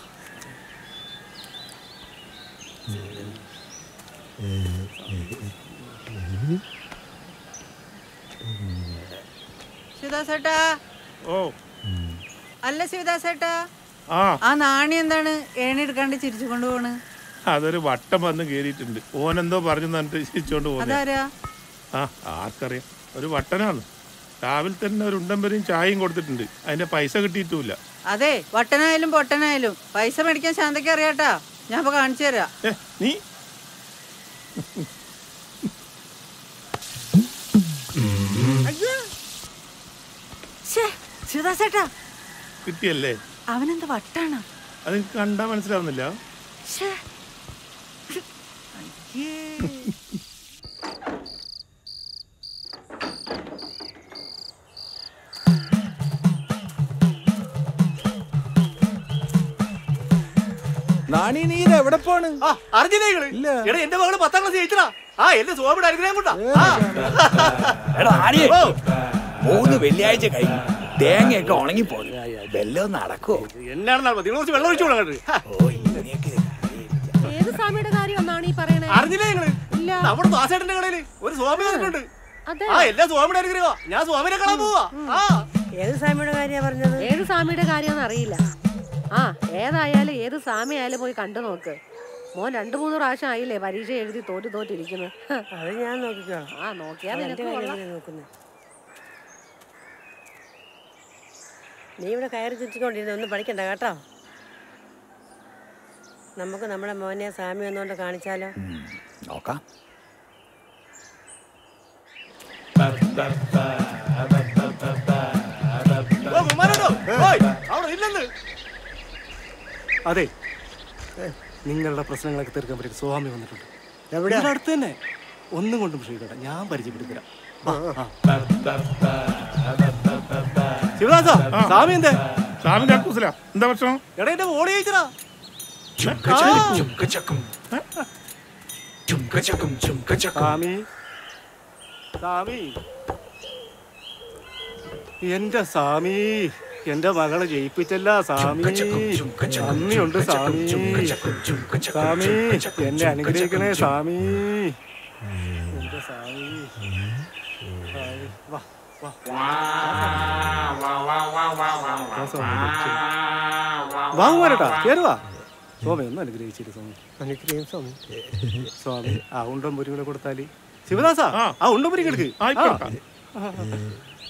ശിവദാസേട്ടാ ഓ. അല്ല ശിവദാസേട്ടാ ആ. നാണി എന്താണ്? ഏണിയെടുക്കാണ്ട് ചിരിച്ചു കൊണ്ടുപോണ് അതൊരു വട്ടം വന്ന് കേറിയിട്ടുണ്ട് ഓനെന്തോ പറഞ്ഞു തന്നിട്ട് ചിരിച്ചോണ്ട് പോകുന്നത് ആ ആർക്കറിയാം. ഒരു വട്ടനാണ്. രാവിലെ തന്നെ ഒരു ഉണ്ടംപരിയും ചായയും കൊടുത്തിട്ടുണ്ട്. അതിന്റെ പൈസ കിട്ടിയിട്ടില്ല അതെ വട്ടനായാലും പൊട്ടനായാലും പൈസ മേടിക്കാൻ ശാന്തയ്ക്ക് അറിയാട്ടാ. ഞാൻ ഇപ്പൊ കാണിച്ചു തരാം. നീ ശിവദാസേട്ടാ കിട്ടിയല്ലേ? അവനെന്ത് വട്ടാണ്? അത് കണ്ടാ മനസ്സിലാവുന്നില്ല. എവിടെ പോണ്? ആ അറിഞ്ഞില്ലേ നിങ്ങൾ? എടാ എന്റെ മകൾ പത്താം ക്ലാസ് ജയിച്ചടാ ആ എന്റെ സ്വാമിയുടെ അനുഗ്രഹം കൊണ്ടാ എടാ. മൂന്ന് വെള്ളിയാഴ്ച കഴിഞ്ഞു തേങ്ങയൊക്കെ ഉണങ്ങി പോയി വെല്ലോ നടക്കോ എന്നാണ് കുറച്ച് വെള്ളം ഒഴിച്ചു ഏത് സ്വാമിയുടെ ഈ പറയണേ? അറിഞ്ഞില്ലേ നിങ്ങൾ നമ്മുടെ ദാസേട്ടന്റെ കടയിൽ ഒരു സ്വാമി വന്നിട്ടുണ്ട്. ആ എല്ലാ സ്വാമിയുടെ അനുഗ്രഹമാ ഞാൻ സ്വാമിനെ കാണാൻ പോവാ. ആ. ഏത് സ്വാമിയുടെ കാര്യ പറഞ്ഞത്? ഏത് സ്വാമിയുടെ കാര്യമെന്ന് അറിയില്ല. ആ ഏതായാലും ഏത് സ്വാമി ആയാലും പോയി കണ്ടു നോക്ക്. മോൻ രണ്ടു മൂന്ന് പ്രാവശ്യം ആയില്ലേ പരീക്ഷ എഴുതി തോറ്റു തോറ്റിരിക്കുന്നു. അത് ഞാൻ നോക്കിക്കോ. ആ നോക്കിയാ നോക്കുന്നത് നീ ഇവിടെ കയറി ചുറ്റിക്കൊണ്ടിരുന്ന ഒന്നും പഠിക്കണ്ട കേട്ടോ. നമുക്ക് നമ്മുടെ മോനെ സ്വാമി ഒന്നുകൊണ്ട് കാണിച്ചാലോ? നോക്കാം. ഓ, കുമാരേട്ടോ, ഓയ്, അവിടെ നില്ലെന്ന്. അതെ. നിങ്ങളുടെ പ്രശ്നങ്ങളൊക്കെ തീർക്കാൻ പറ്റിയ സ്വാമി വന്നിട്ടുണ്ട്. എവിടെ അടുത്ത് തന്നെ. ഒന്നും കൊണ്ടും ക്ഷീക്കട്ടെ ഞാൻ പരിചയപ്പെടുത്തരാം. ശിവദാസ സ്വാമി എന്തേ? സ്വാമി കക്കൂസില എന്താ പ്രശ്നം? എടാ എന്റെ ഓടി അയച്ചടാ സ്വാമി സ്വാമി. എന്റെ സ്വാമി. എന്റെ മകളെ ജയിപ്പിച്ചല്ല സ്വാമി നന്ദിയുണ്ട് സ്വാമി സ്വാമി എന്നെ അനുഗ്രഹിക്കണേ സ്വാമി എന്റെ സ്വാമി വാ വാ വാ സ്വാമി, ഒന്ന് അനുഗ്രഹിച്ചിട്ട് സ്വാമി അനുഗ്രഹം സ്വാമി സ്വാമി ആ ഉണ്ടംപൊരി പൊരികളെ കൊടുത്താൽ ശിവദാസാ ആ ഉണ്ടം കിടക്ക് ആ,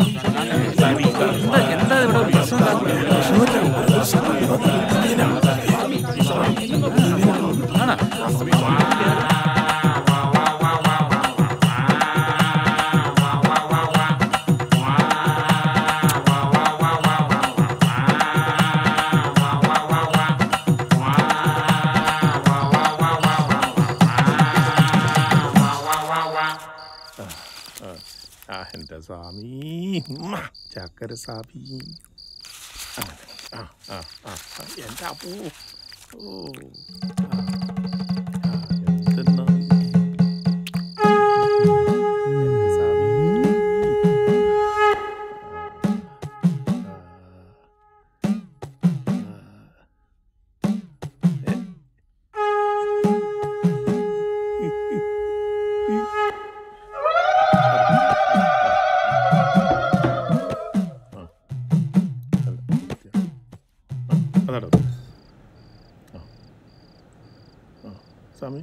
Gracias. ചക്കര സ്വാമി ആ ആ ആ ആ ആ, എന്റെ അപ്പൂ ഓ ആ, ആ,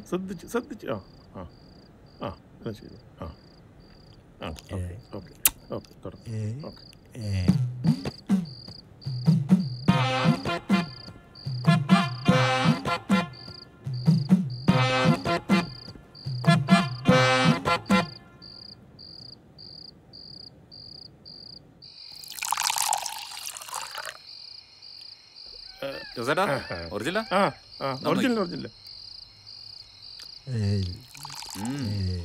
ശ്രദ്ധിച്ച് ശ്രദ്ധിച്ച്. ആ ആ ആ എന്നാ ശരി. ആ ആ ഓക്കെ ഓക്കെ ഓക്കെ തുടങ്ങാം. ഓക്കെ. ആ ഒറിജിനൽ. ഒറിജിനൽ എന്റെ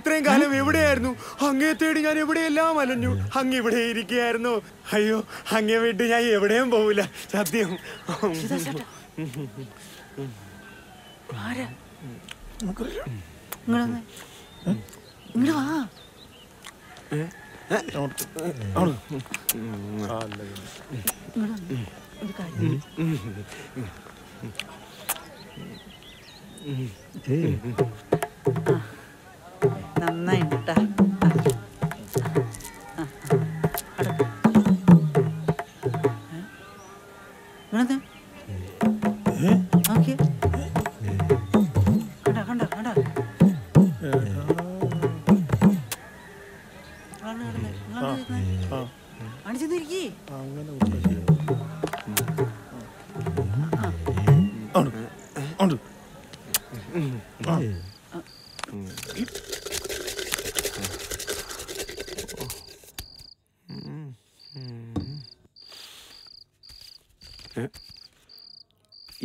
ഇത്രയും കാലം എവിടെയായിരുന്നു? അങ്ങേ തേടി ഞാൻ എവിടെയെല്ലാം അലഞ്ഞു? അങ്ങ് ഇവിടെ ഇരിക്കുകയായിരുന്നു. അയ്യോ അങ്ങേ വിട്ട് ഞാൻ എവിടെയും പോവില്ല. സത്യം. ആരാ? ഇങ്ങട് വാ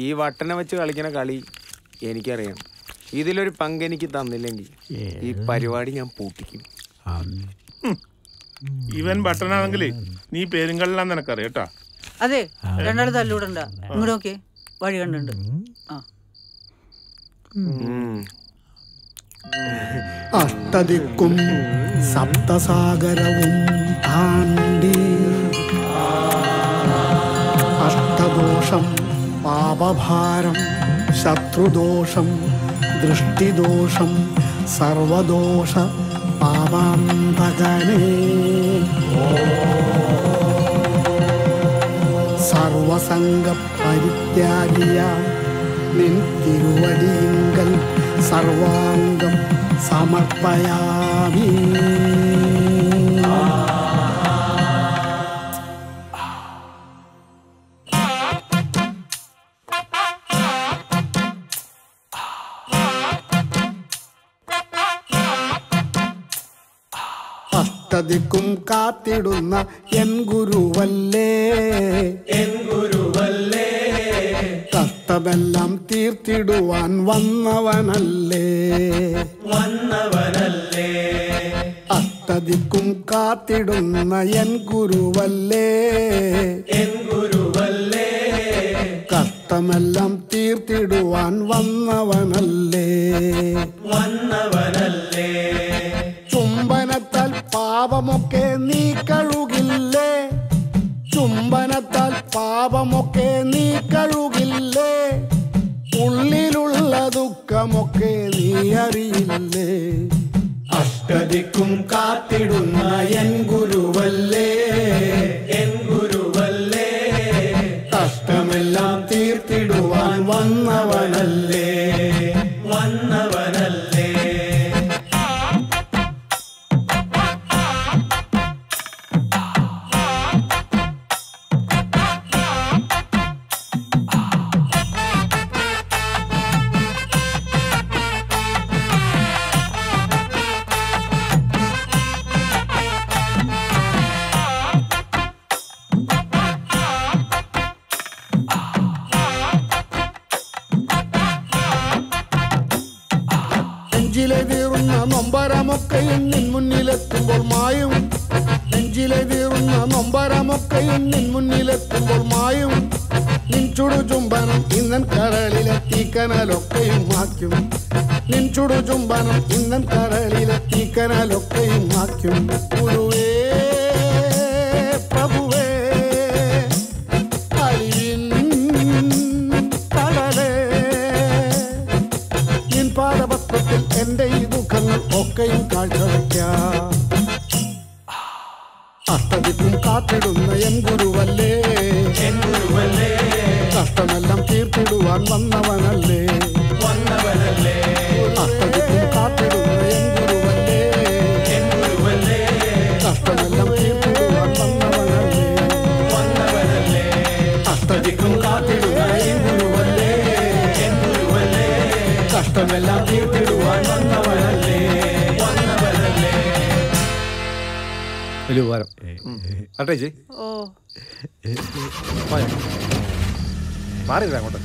ഈ വട്ടനെ വെച്ച് കളിക്കുന്ന കളി എനിക്കറിയാം. ഇതിലൊരു പങ്ക് എനിക്ക് തന്നില്ലെങ്കിൽ ഈ പരിപാടി ഞാൻ പൂട്ടിക്കും. ഇവൻ ബട്ടനാണെങ്കിൽ നീ പെരുങ്കള്ളാന്ന് നിനക്കറിയാം കേട്ടാ. അതെ രണ്ടാൾ തല്ലൂടണ്ട. ഇങ്ങോട്ട് വഴി കണ്ടുണ്ട്. ആ. അഷ്ടദിക്കും സപ്തസാഗരവും താണ്ടി അഷ്ടദോഷം പാപഭാരം ശത്രുദോഷം ദൃഷ്ടിദോഷം സർവദോഷ പാപാന്തകനേ. സർവസംഗ പരിത്യാഗിയ നിൻ തിരുവടിയിങ്കൽ സർവാംഗം സമർപ്പയാമി. കാത്തിടുന്ന എൻ ഗുരുവല്ലേ? എൻ ഗുരുവല്ലേ? തത്തമെല്ലാം തീർത്തിടുവാൻ വന്നവനല്ലേ? വന്നവനല്ലേ? അത്തതിക്കും കാത്തിടുന്ന എൻ ഗുരുവല്ലേ? എൻ ഗുരുവല്ലേ? കഷ്ടമെല്ലാം തീർത്തിടുവാൻ വന്നവനല്ലേ? വന്നവനല്ലേ? പാപമൊക്കെ നീ കഴുകില്ലേ? ചുംബനത്താൽ പാപമൊക്കെ നീ കഴുകില്ലേ? ഉള്ളിലുള്ള ദുഃഖമൊക്കെ നീ അറിയില്ലേ? അഷ്ടതിക്കും കാത്തിടുന്ന എൻ ഗുരുവല്ലേ? എൻ ഗുരുവല്ലേ? കഷ്ടമെല്ലാം തീർത്തിടുവാൻ വന്നവനല്ലേ? നൊമ്പരമൊക്കെയും നിൻ മുന്നിലെത്തുമ്പോൾ മായും. നെഞ്ചിലെ തീറുന്ന നൊമ്പരമൊക്കെയും നിൻ മുന്നിലെത്തുമ്പോൾ മായും. നിൻ ചുടു ചുംബനം ഇന്നൻ കരളിലെ തീക്കനലൊക്കെയും മാക്കും നിൻ ചുടു ചുംബനം ഇന്നൻ കരളിലെ തീക്കനലൊക്കെയും മാക്കും ഗുരുവേ കാഴ്ചവെക്കാം അഷ്ടദിക്കും കാത്തിടുന്ന എൻ ഗുരുവല്ലേ? കഷ്ടമെല്ലാം തീർത്തിടുവാൻ വന്നവനല്ലേ? വന്നവനല്ലേ? അഷ്ടദിക്കും കാത്തിടുന്ന എൻ വലിയ ഉപകാരം. അട്ടെ ചേച്ചി. ഓ. മാറിയില്ല അങ്ങോട്ട്.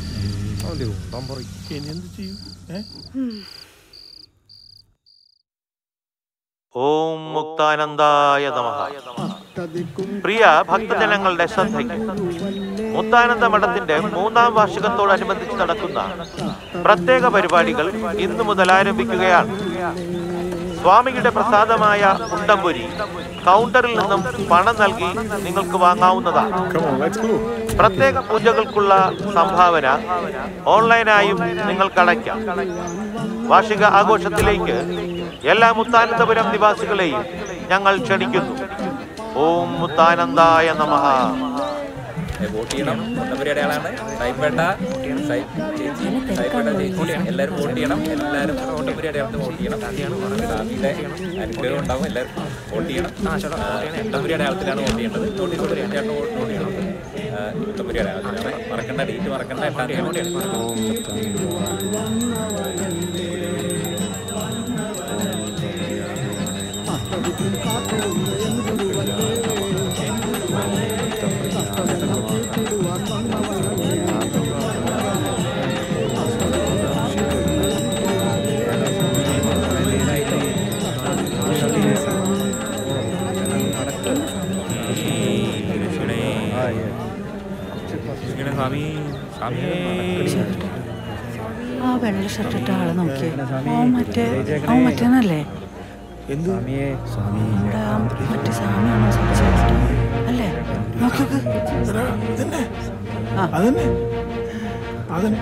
അവന്റെ നമ്പറി ഇനി എന്ത് ചെയ്യും? ഓം മുക്താനന്ദായ നമഃ. പ്രിയ ഭക്തജനങ്ങളുടെ ശ്രദ്ധയ്ക്ക് മുക്താനന്ദ മഠത്തിന്റെ മൂന്നാം വാർഷികത്തോടനുബന്ധിച്ച് നടക്കുന്ന പ്രത്യേക പരിപാടികൾ ഇന്നു മുതൽ ആരംഭിക്കുകയാണ്. സ്വാമിയുടെ പ്രസാദമായ ഉണ്ടംപൊരി കൗണ്ടറിൽ നിന്നും പണം നൽകി നിങ്ങൾക്ക് വാങ്ങാവുന്നതാണ് പ്രത്യേക പൂജകൾക്കുള്ള സംഭാവന ഓൺലൈനായും നിങ്ങൾക്ക് അടയ്ക്കാം. വാർഷിക ആഘോഷത്തിലേക്ക് എല്ലാ മുത്താനന്തപുരം നിവാസികളെയും ഞങ്ങൾ ക്ഷണിക്കുന്നു. ഓം മുത്താനന്ദായ നമഃ. വോട്ട് ചെയ്യണം. ഒന്നവരുടെ ആളാണ് സൈപ്പേട്ട ചേച്ചി സൈപ്പേട്ട ചേച്ചി. എല്ലാവരും വോട്ട് ചെയ്യണം. എല്ലാവരും ഒന്നവരുടെ ആളത്ത് വോട്ട് ചെയ്യണം. സ്വാമിയുടെ അനുഗ്രഹം ഉണ്ടാവും. എല്ലാവരും വോട്ട് ചെയ്യണം. ഒന്നവരുടെ ആളത്തിലാണ് വോട്ട് ചെയ്യേണ്ടത്. തൊണ്ണൂറ് ചേട്ടൻ വോട്ട് വോട്ട് ചെയ്യണം. ഒന്നവരുടെ ആളത്തിലാണ് മറക്കണ്ട ഡേറ്റ് മറക്കണ്ട. എട്ടാം തീയതി വെള്ള ഷർട്ട് ഇട്ട ആളെ നോക്കിയേ. ഓ മറ്റേ അവൻ മറ്റേന്നല്ലേ? മറ്റേ സ്വാമിയാണോ സംസാരിച്ചത്? അല്ലേ? നോക്കി നോക്ക്. ആ. അതന്നെ. അതന്നെ.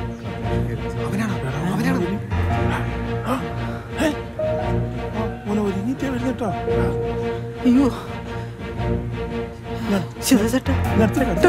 മോനെ ഒരുങ്ങിട്ടേ വരുന്നട്ടോ അയ്യോ. ഇട്ടോ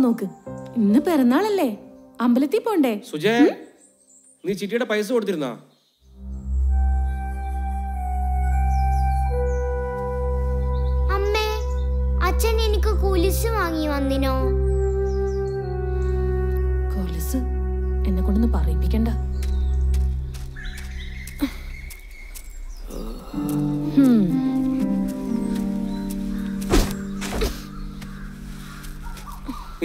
പോവാൻ നോക്ക്. ഇന്ന് പിറന്നാളല്ലേ. അമ്പലത്തിൽ പോണ്ടേ? സുജയ നീ ചിട്ടിയുടെ പൈസ കൊടുത്തിരുന്നാ? അമ്മേ അച്ഛൻ എനിക്ക് കുലിസ് വാങ്ങി വന്നിനോ? കൊലസ്? എന്നെ കൊണ്ടൊന്ന് പറയിപ്പിക്കണ്ട.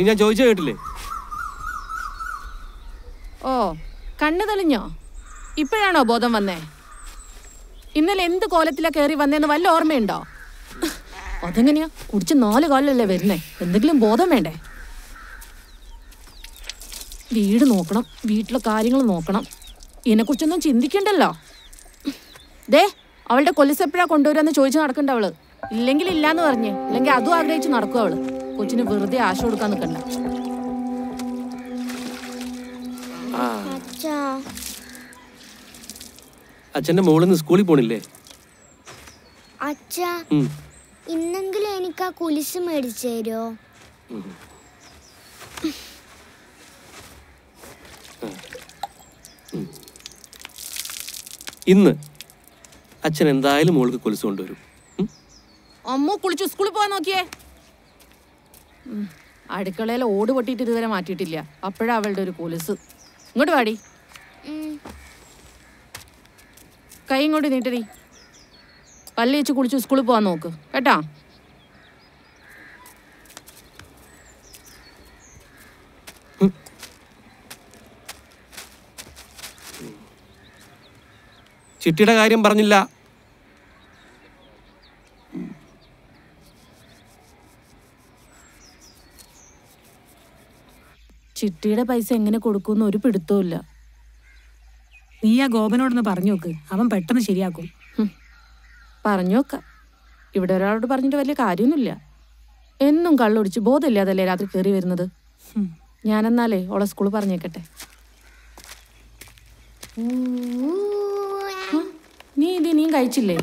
ഞാൻ ചോദിച്ചു കേട്ടില്ലേ? ഓ കണ്ണു തെളിഞ്ഞോ? ഇപ്പോഴാണോ ബോധം വന്നേ? ഇന്നലെ എന്ത് കോലത്തിലാ കയറി വന്നേന്ന് വല്ല ഓർമ്മയുണ്ടോ? അതെങ്ങനെയാ? കുടിച്ച് നാല് കാലിലല്ലേ വരുന്നേ? എന്തെങ്കിലും ബോധം വേണ്ടേ? വീട് നോക്കണം വീട്ടിലെ കാര്യങ്ങൾ നോക്കണം. ഇതിനെക്കുറിച്ചൊന്നും ചിന്തിക്കണ്ടല്ലോ. ദേ അവളുടെ കൊലിസെപ്പോഴാ കൊണ്ടുവരാന്ന് ചോദിച്ചു നടക്കണ്ട അവൾ. ഇല്ലെങ്കിൽ ഇല്ലാന്ന് പറഞ്ഞ് ഇല്ലെങ്കിൽ അതും ആഗ്രഹിച്ച് നടക്കും അവൾ. കൊച്ചിന് വെറുതെ ആശ കൊടുക്കാൻ നിൽക്കണ്ട അച്ഛാ. അച്ഛന്റെ മോളിന്ന് സ്കൂളിൽ പോണില്ലേ? അച്ഛാ ഇന്നെങ്കിലും എനിക്ക് ആ കുലിസ് മേടിച്ചു തരുമോ ഇന്ന് അച്ഛൻ എന്തായാലും മോൾക്ക് കുലിസ് കൊണ്ടുവരും. അമ്മ കുളിച്ചു സ്കൂളിൽ പോവാൻ നോക്കിയേ. അടുക്കളയിൽ ഓട് പൊട്ടിയിട്ട് ഇതുവരെ മാറ്റിയിട്ടില്ല. അപ്പോഴാ അവളുടെ ഒരു കൊലുസ്. ഇങ്ങോട്ട് വാടി. കൈ ഇങ്ങോട്ട് നീട്ടടി പല്ല് വെച്ച് കുളിച്ച് സ്കൂളിൽ പോവാൻ നോക്ക്. കേട്ടാ? ചിട്ടിയുടെ കാര്യം പറഞ്ഞില്ല. ചിട്ടിയുടെ പൈസ എങ്ങനെ കൊടുക്കുമെന്ന് ഒരു പിടുത്തവും ഇല്ല. നീ ആ ഗോപനോടൊന്ന് പറഞ്ഞു നോക്ക്. അവൻ പെട്ടെന്ന് ശരിയാക്കും. പറഞ്ഞു നോക്കാം. ഇവിടെ ഒരാളോട് പറഞ്ഞിട്ട് വലിയ കാര്യമൊന്നുമില്ല. എന്നും കള്ളൊടിച്ച് ബോധമില്ലാതല്ലേ രാത്രി കയറി വരുന്നത്? ഞാനെന്നാലേ ഓളെ സ്കൂളിൽ പറഞ്ഞേക്കട്ടെ? നീ ഇത് നീ കഴിച്ചില്ലേ?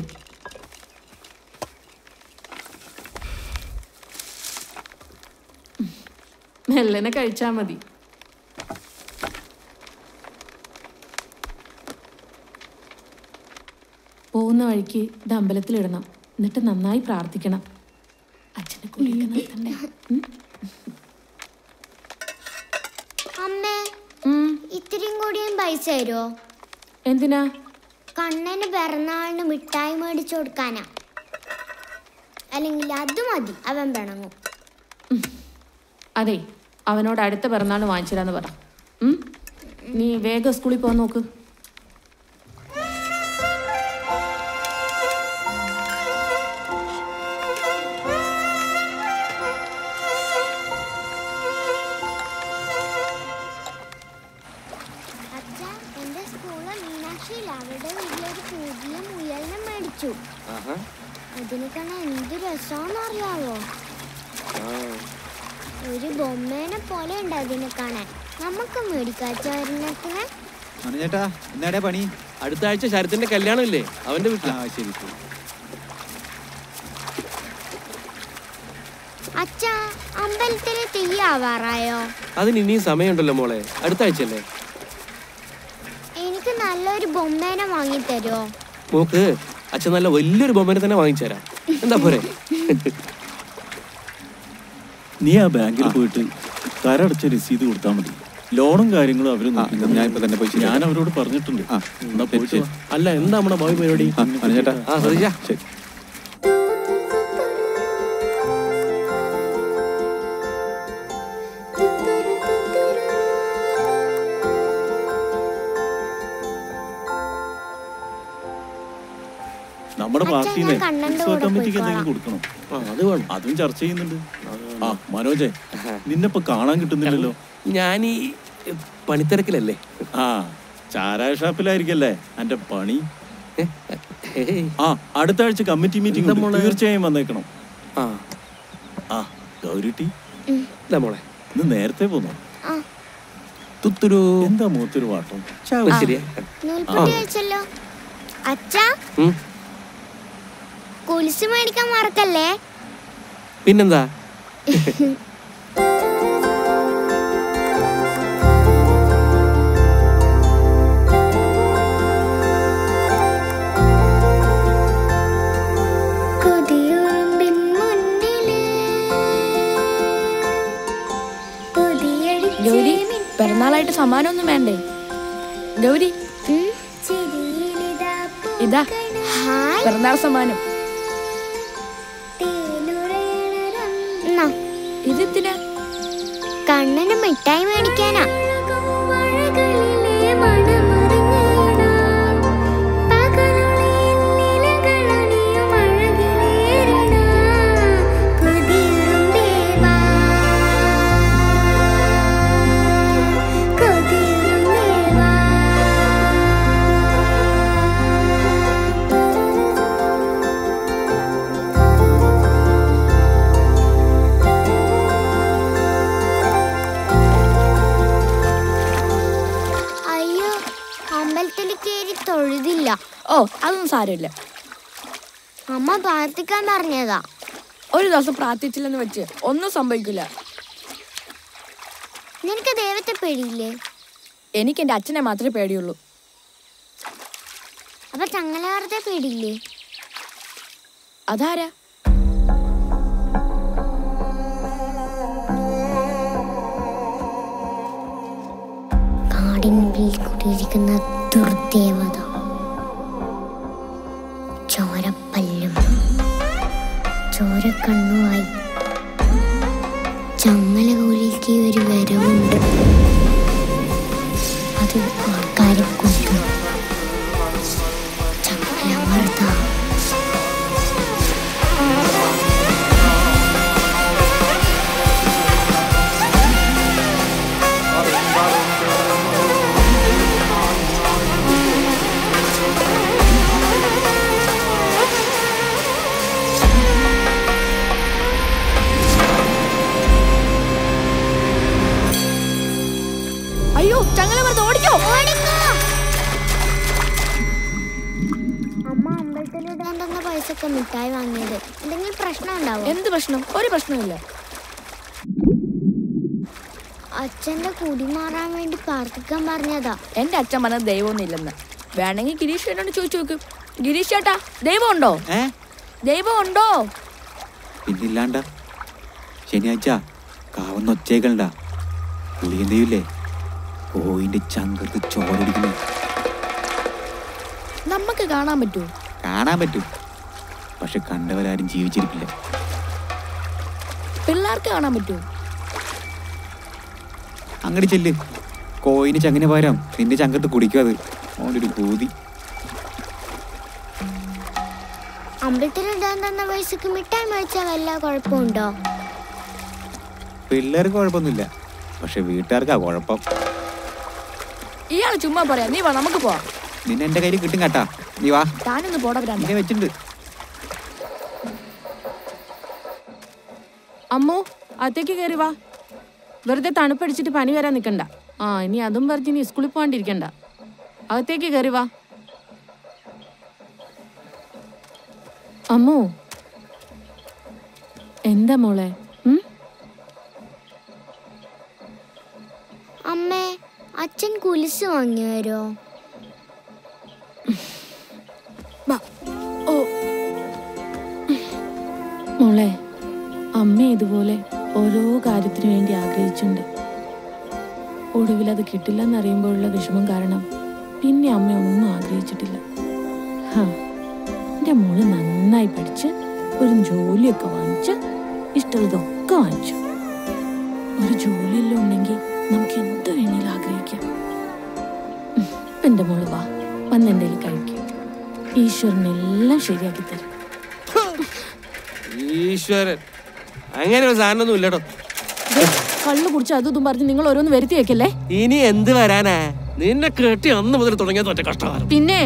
മെല്ലനെ കഴിച്ചാ മതി. പോകുന്ന വഴിക്ക് ഇത് അമ്പലത്തിലിടണം. എന്നിട്ട് നന്നായി പ്രാർത്ഥിക്കണം. അച്ഛനെ കുളിയൊക്കെ നടത്തണ്ടേ? അമ്മേ ഇത്രയും കൂടിയും പൈസ തരുമോ എന്തിനാ? കണ്ണന് പിറന്നാളിന് മിഠായി മേടിച്ചു കൊടുക്കാനാ. അല്ലെങ്കിൽ അത് മതി അവൻ പിണങ്ങും. അതെ അവനോട് അടുത്ത പിറന്നാൾ വാങ്ങിച്ചിരാന്ന് പറ. നീ വേഗം സ്കൂളിൽ പോകാൻ നോക്ക്. അച്ഛാ എന്റെ സ്കൂളിൽ മീനാക്ഷിയിൽ അവരുടെ വീട്ടിലൊരു പുതിയ മുയലിനെ മേടിച്ചു. അതിന് കാണാൻ എന്ത് രസമാണെന്ന് അറിയാവോ? ഒരു ബൊമ്മേനെ പോലെ ഉണ്ട് അതിനെ കാണാൻ. നമുക്ക് മേടിക്കാച്ചായിരുന്നൊക്കെ ചേട്ടാ എന്നാടേ പണി? അടുത്ത ആഴ്ച ശരത്തിന്റെ കല്യാണം ഇല്ലേ അവന്റെ വീട്ടിലാ. ശരി ശരി. അച്ഛാ അമ്പലത്തിലെ തീയാവാറായോ അതിന് ഇനിയും സമയമുണ്ടല്ലോ മോളെ. അടുത്ത ആഴ്ചയല്ലേ? എനിക്ക് നല്ലൊരു ബൊമ്മേനെ വാങ്ങി തരുമോ മോക്ക് അച്ഛൻ നല്ല വലിയൊരു ബൊമ്മനെ തന്നെ വാങ്ങിച്ചു തരാം എന്താ പോരെ? [LAUGHS] നീ ആ ബാങ്കിൽ പോയിട്ട് കരടച്ച രസീത് കൊടുത്താൽ മതി. ലോണും കാര്യങ്ങളും അവർ ഞാൻ ഇപ്പൊ തന്നെ പോയി ഞാൻ അവരോട് പറഞ്ഞിട്ടുണ്ട്. എന്നാ പോയിട്ട് വാ. അല്ല എന്താ നമ്മുടെ ഭാവി പരിപാടി? ചേട്ടാ ആ ശ്രദ്ധിച്ചാ ശരി. നമ്മുടെ അച്ഛാ, പാർട്ടിനെ ഞാൻ കൂടെ കമ്മിറ്റിക്ക്. എന്തെങ്കിലും കൊടുക്കണം? അത് വേണം. അതും ചർച്ച ചെയ്യുന്നുണ്ട്. ആ മനോജെ നിന്നെപ്പോ കാണാൻ കിട്ടുന്നില്ലല്ലോ. ഞാൻ ഈ പണിത്തിരക്കിലല്ലേ? ആ ചാരായ ഷാപ്പിലായിരിക്കല്ലേ എന്റെ പണി? ആ അടുത്ത ആഴ്ച കമ്മിറ്റി മീറ്റിംഗ് തീർച്ചയായും വന്നേക്കണം. ആ. ആ ഗൗരിട്ടി മോളെ? ഇന്ന് നേരത്തെ പോന്നോ? തുത്തുരു. എന്താ മൂത്തൊരു വാട്ടം. കുലിസ് മേടിക്കാൻ മറക്കല്ലേ? പിന്നെന്താ? ഗൗരി പിറന്നാളായിട്ട് സമ്മാനമൊന്നും വേണ്ടേ? ഗൗരി ഇതാ പിറന്നാൾ സമ്മാനം. ഇതെന്തിനാ? കണ്ണന് മിഠായി മേടിക്കാനാ. ഓ അതൊന്നും സാരമില്ല. അമ്മ പ്രാർത്ഥിക്കാൻ പറഞ്ഞതാ. ഒരു ദിവസം പ്രാർത്ഥിച്ചില്ലെന്ന് വെച്ച് ഒന്നും സംഭവിക്കില്ല. നിനക്ക് ദൈവത്തെ പേടിയില്ലേ? എനിക്ക് എന്റെ അച്ഛനെ മാത്രമേ പേടിയുള്ളൂ. അപ്പൊ ചങ്ങലവാർത്തെ പേടിയില്ലേ? അതാരാ? കാടിനുള്ളിൽ കുടിയിരിക്കുന്ന ദുർദേവത. ചോരക്കണ്ണുമായി ചങ്ങലകൂലിക്ക് ഒരു വരവുണ്ട്. വയസ്സൊക്കെ മിഠായി വാങ്ങിയത്. എന്തെങ്കിലും പ്രശ്നം ഉണ്ടാവും? എന്ത് പ്രശ്നം? ഒരു പ്രശ്നമില്ല അച്ഛന്റെ കുടി മാറാൻ വേണ്ടി പ്രാർത്ഥിക്കാൻ പറഞ്ഞതാ. എന്റെ അച്ഛൻ പറഞ്ഞ ദൈവമൊന്നുമില്ലെന്ന്. വേണമെങ്കിൽ ഗിരീഷ് ചേട്ടനോട് ചോദിച്ചു നോക്ക്. ഗിരീഷ് ചേട്ടാ ദൈവം ഉണ്ടോ ദൈവം ഉണ്ടോ പിന്നില്ലാണ്ട ശനിയാഴ്ച കാവുന്ന ഒച്ചേക്കണ്ട ചെയ്യൂലേ കോയിന്റെ ചങ്കത്ത് ചോരടിക്കുന്നു. നമുക്ക് കാണാൻ പറ്റുമോ? കാണാൻ പറ്റും. പക്ഷെ കണ്ടവരാരും ജീവിച്ചിരിക്കില്ല പിള്ളേർക്ക് കാണാൻ പറ്റുമോ? അങ്ങോട്ട് ചെല്ല്. കോയിന് ചങ്ങനെ പകരം നിന്റെ ചങ്കത്ത് കുടിക്കും അത്. ഓന്റെ ഒരു ഭൂതി. അമ്പലത്തിലിടാൻ തന്ന പൈസക്ക് മിഠായി മേടിച്ചാൽ വല്ല കുഴപ്പമുണ്ടോ? പിള്ളേർക്ക് കുഴപ്പമൊന്നുമില്ല. പക്ഷെ വീട്ടുകാർക്കാ കുഴപ്പം. ഇയാൾ ചുമ്മാ പറയാ. നീ വാ നമുക്ക് പോവാം. നിന്നെ എന്റെ കയ്യിൽ കിട്ടും കേട്ടാ. നീ വാ. താനൊന്ന് പോടാ വെച്ചിട്ടുണ്ട്. അമ്മോ അകത്തേക്ക് കയറി വാ. വെറുതെ തണുപ്പടിച്ചിട്ട് പനി വരാൻ നിൽക്കണ്ട ആ ഇനി അതും പറഞ്ഞ് ഇനി സ്കൂളിൽ പോകാണ്ടിരിക്കണ്ട അകത്തേക്ക് കയറി വാ. അമ്മോ. എന്താ മോളെ? അമ്മേ അച്ഛൻ കുലിസ് വാങ്ങി വരുമോ മോളെ അമ്മ ഇതുപോലെ ഓരോ കാര്യത്തിനു വേണ്ടി ആഗ്രഹിച്ചിട്ടുണ്ട്. ഒടുവിൽ അത് കിട്ടില്ലെന്നറിയുമ്പോഴുള്ള വിഷമം കാരണം പിന്നെ അമ്മ ഒന്നും ആഗ്രഹിച്ചിട്ടില്ല. ഹാ, എന്റെ മോൾ നന്നായി പഠിച്ച് ഒരു ജോലിയൊക്കെ വാങ്ങിച്ച് ഇഷ്ടമുള്ളതൊക്കെ വാങ്ങിച്ചു. ഒരു ജോലിയെല്ലാം ഉണ്ടെങ്കിൽ നമുക്ക് എന്ത് വേണേലും ആഗ്രഹിക്കാം. എന്റെ മോൾ വാ വന്ന് എന്റെ കഴിക്കും. ഈശ്വരനെല്ലാം ശരിയാക്കി തരും. ഈശ്വരൻ. അങ്ങനെ ഒരു സാധനമൊന്നും ഇല്ലടോ. കള്ളു കുടിച്ച് അതും ഇതും പറഞ്ഞ് നിങ്ങൾ ഓരോന്ന് വരുത്തി വെക്കല്ലേ? ഇനി എന്ത് വരാനാ? നിന്നെ കെട്ടി അന്ന് മുതൽ തുടങ്ങിയത് മറ്റേ കഷ്ടമാണ് പിന്നെ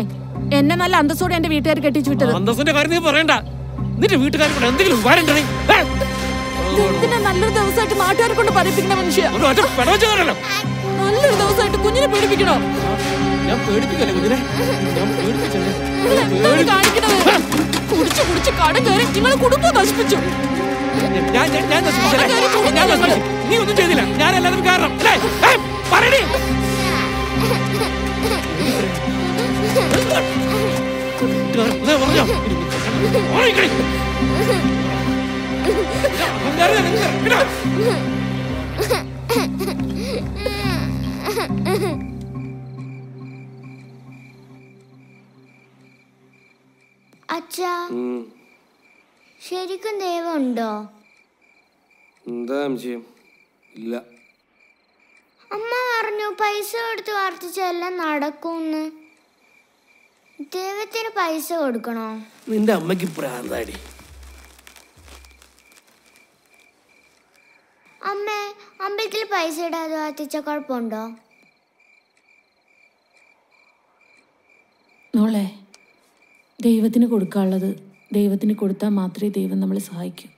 എന്നെ നല്ല അന്തസ്സോടെ എന്റെ വീട്ടുകാർ കെട്ടിച്ചു വിട്ടത്. അന്തസ്സിന്റെ കാര്യം നീ പറയണ്ട. നിന്റെ വീട്ടുകാരെ കൊണ്ട് എന്തെങ്കിലും ഉപകാരം? ഏ? നല്ലൊരു ദിവസമായിട്ട് നാട്ടുകാരെ കൊണ്ട് പറയിപ്പിക്കണ മനുഷ്യ? ഒറ്റ. നല്ലൊരു ദിവസമായിട്ട് കുഞ്ഞിനെ പേടിപ്പിക്കണോ? ഞാൻ പേടിപ്പിക്കല്ലേ കുഞ്ഞിനെ? ഞാൻ പേടിപ്പിച്ചല്ലേ? നിങ്ങൾ എന്താണ് കാണിക്കണത് കുടിച്ച് കുടിച്ച് കടം കയറി നിങ്ങൾ കുടുംബം നശിപ്പിച്ചു. ഞാൻ ഞാൻ- ഞാൻ നശിപ്പിച്ചല്ലേ? ഞാൻ നശിപ്പിച്ചു നീ ഒന്നും ചെയ്തില്ല ഞാൻ എല്ലാവരും കാരണം അല്ലേ ഏ? ശരിക്കും ദൈവമുണ്ടോ എന്താ സംശയം ഇല്ല. അമ്മ പറഞ്ഞു പൈസ കൊടുത്ത് പ്രാർത്ഥിച്ചെല്ലാം നടക്കുമെന്ന് ദൈവത്തിന് പൈസ കൊടുക്കണോ? നിന്റെ അമ്മയ്ക്ക് പ്രാന്താടി അമ്മേ അമ്പലത്തിൽ പൈസ ഇടാതെ പ്രാർത്ഥിച്ച കുഴപ്പമുണ്ടോ? മോളെ ദൈവത്തിന് കൊടുക്കാനുള്ളത് ദൈവത്തിന് കൊടുത്താൽ മാത്രമേ ദൈവം നമ്മളെ സഹായിക്കൂ.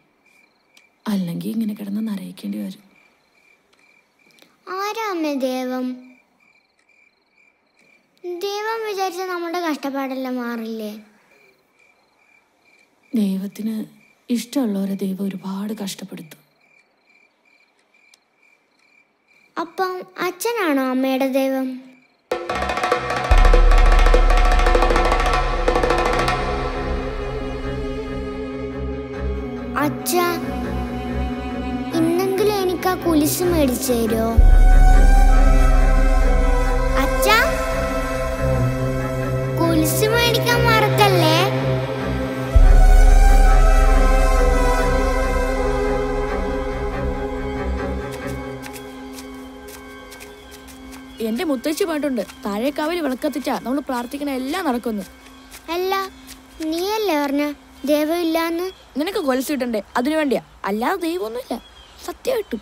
അല്ലെങ്കിൽ ഇങ്ങനെ കിടന്ന് നരയിക്കേണ്ടി വരും. ആരാ അമ്മേ ദൈവം? ദൈവം വിചാരിച്ച നമ്മുടെ കഷ്ടപ്പാടെല്ലാം മാറില്ലേ? ദൈവത്തിന് ഇഷ്ടമുള്ളവരെ ദൈവം ഒരുപാട് കഷ്ടപ്പെടുത്തും. അപ്പം അച്ഛനാണോ അമ്മയുടെ ദൈവം? അച്ഛ ഇന്നെങ്കിലും എനിക്ക് ആ കുലിശ് മേടിച്ചു തരുമോ അച്ഛ കുലിസ് മേടിക്കാൻ മറക്കല്ലേ? എന്റെ മുത്തശ്ശി പാട്ടുണ്ട് താഴേക്കാവിൽ വിളക്കത്തിച്ചാ നമ്മൾ പ്രാർത്ഥിക്കണ എല്ലാം നടക്കുന്നു. അല്ല നീയല്ലേ പറഞ്ഞ? ദൈവം ഇല്ലാന്ന് നിനക്ക് കൊലസ് കിട്ടണ്ടേ? അതിനു വേണ്ടിയാ. അല്ലാതെ ദൈവമൊന്നുമില്ല. സത്യമായിട്ടും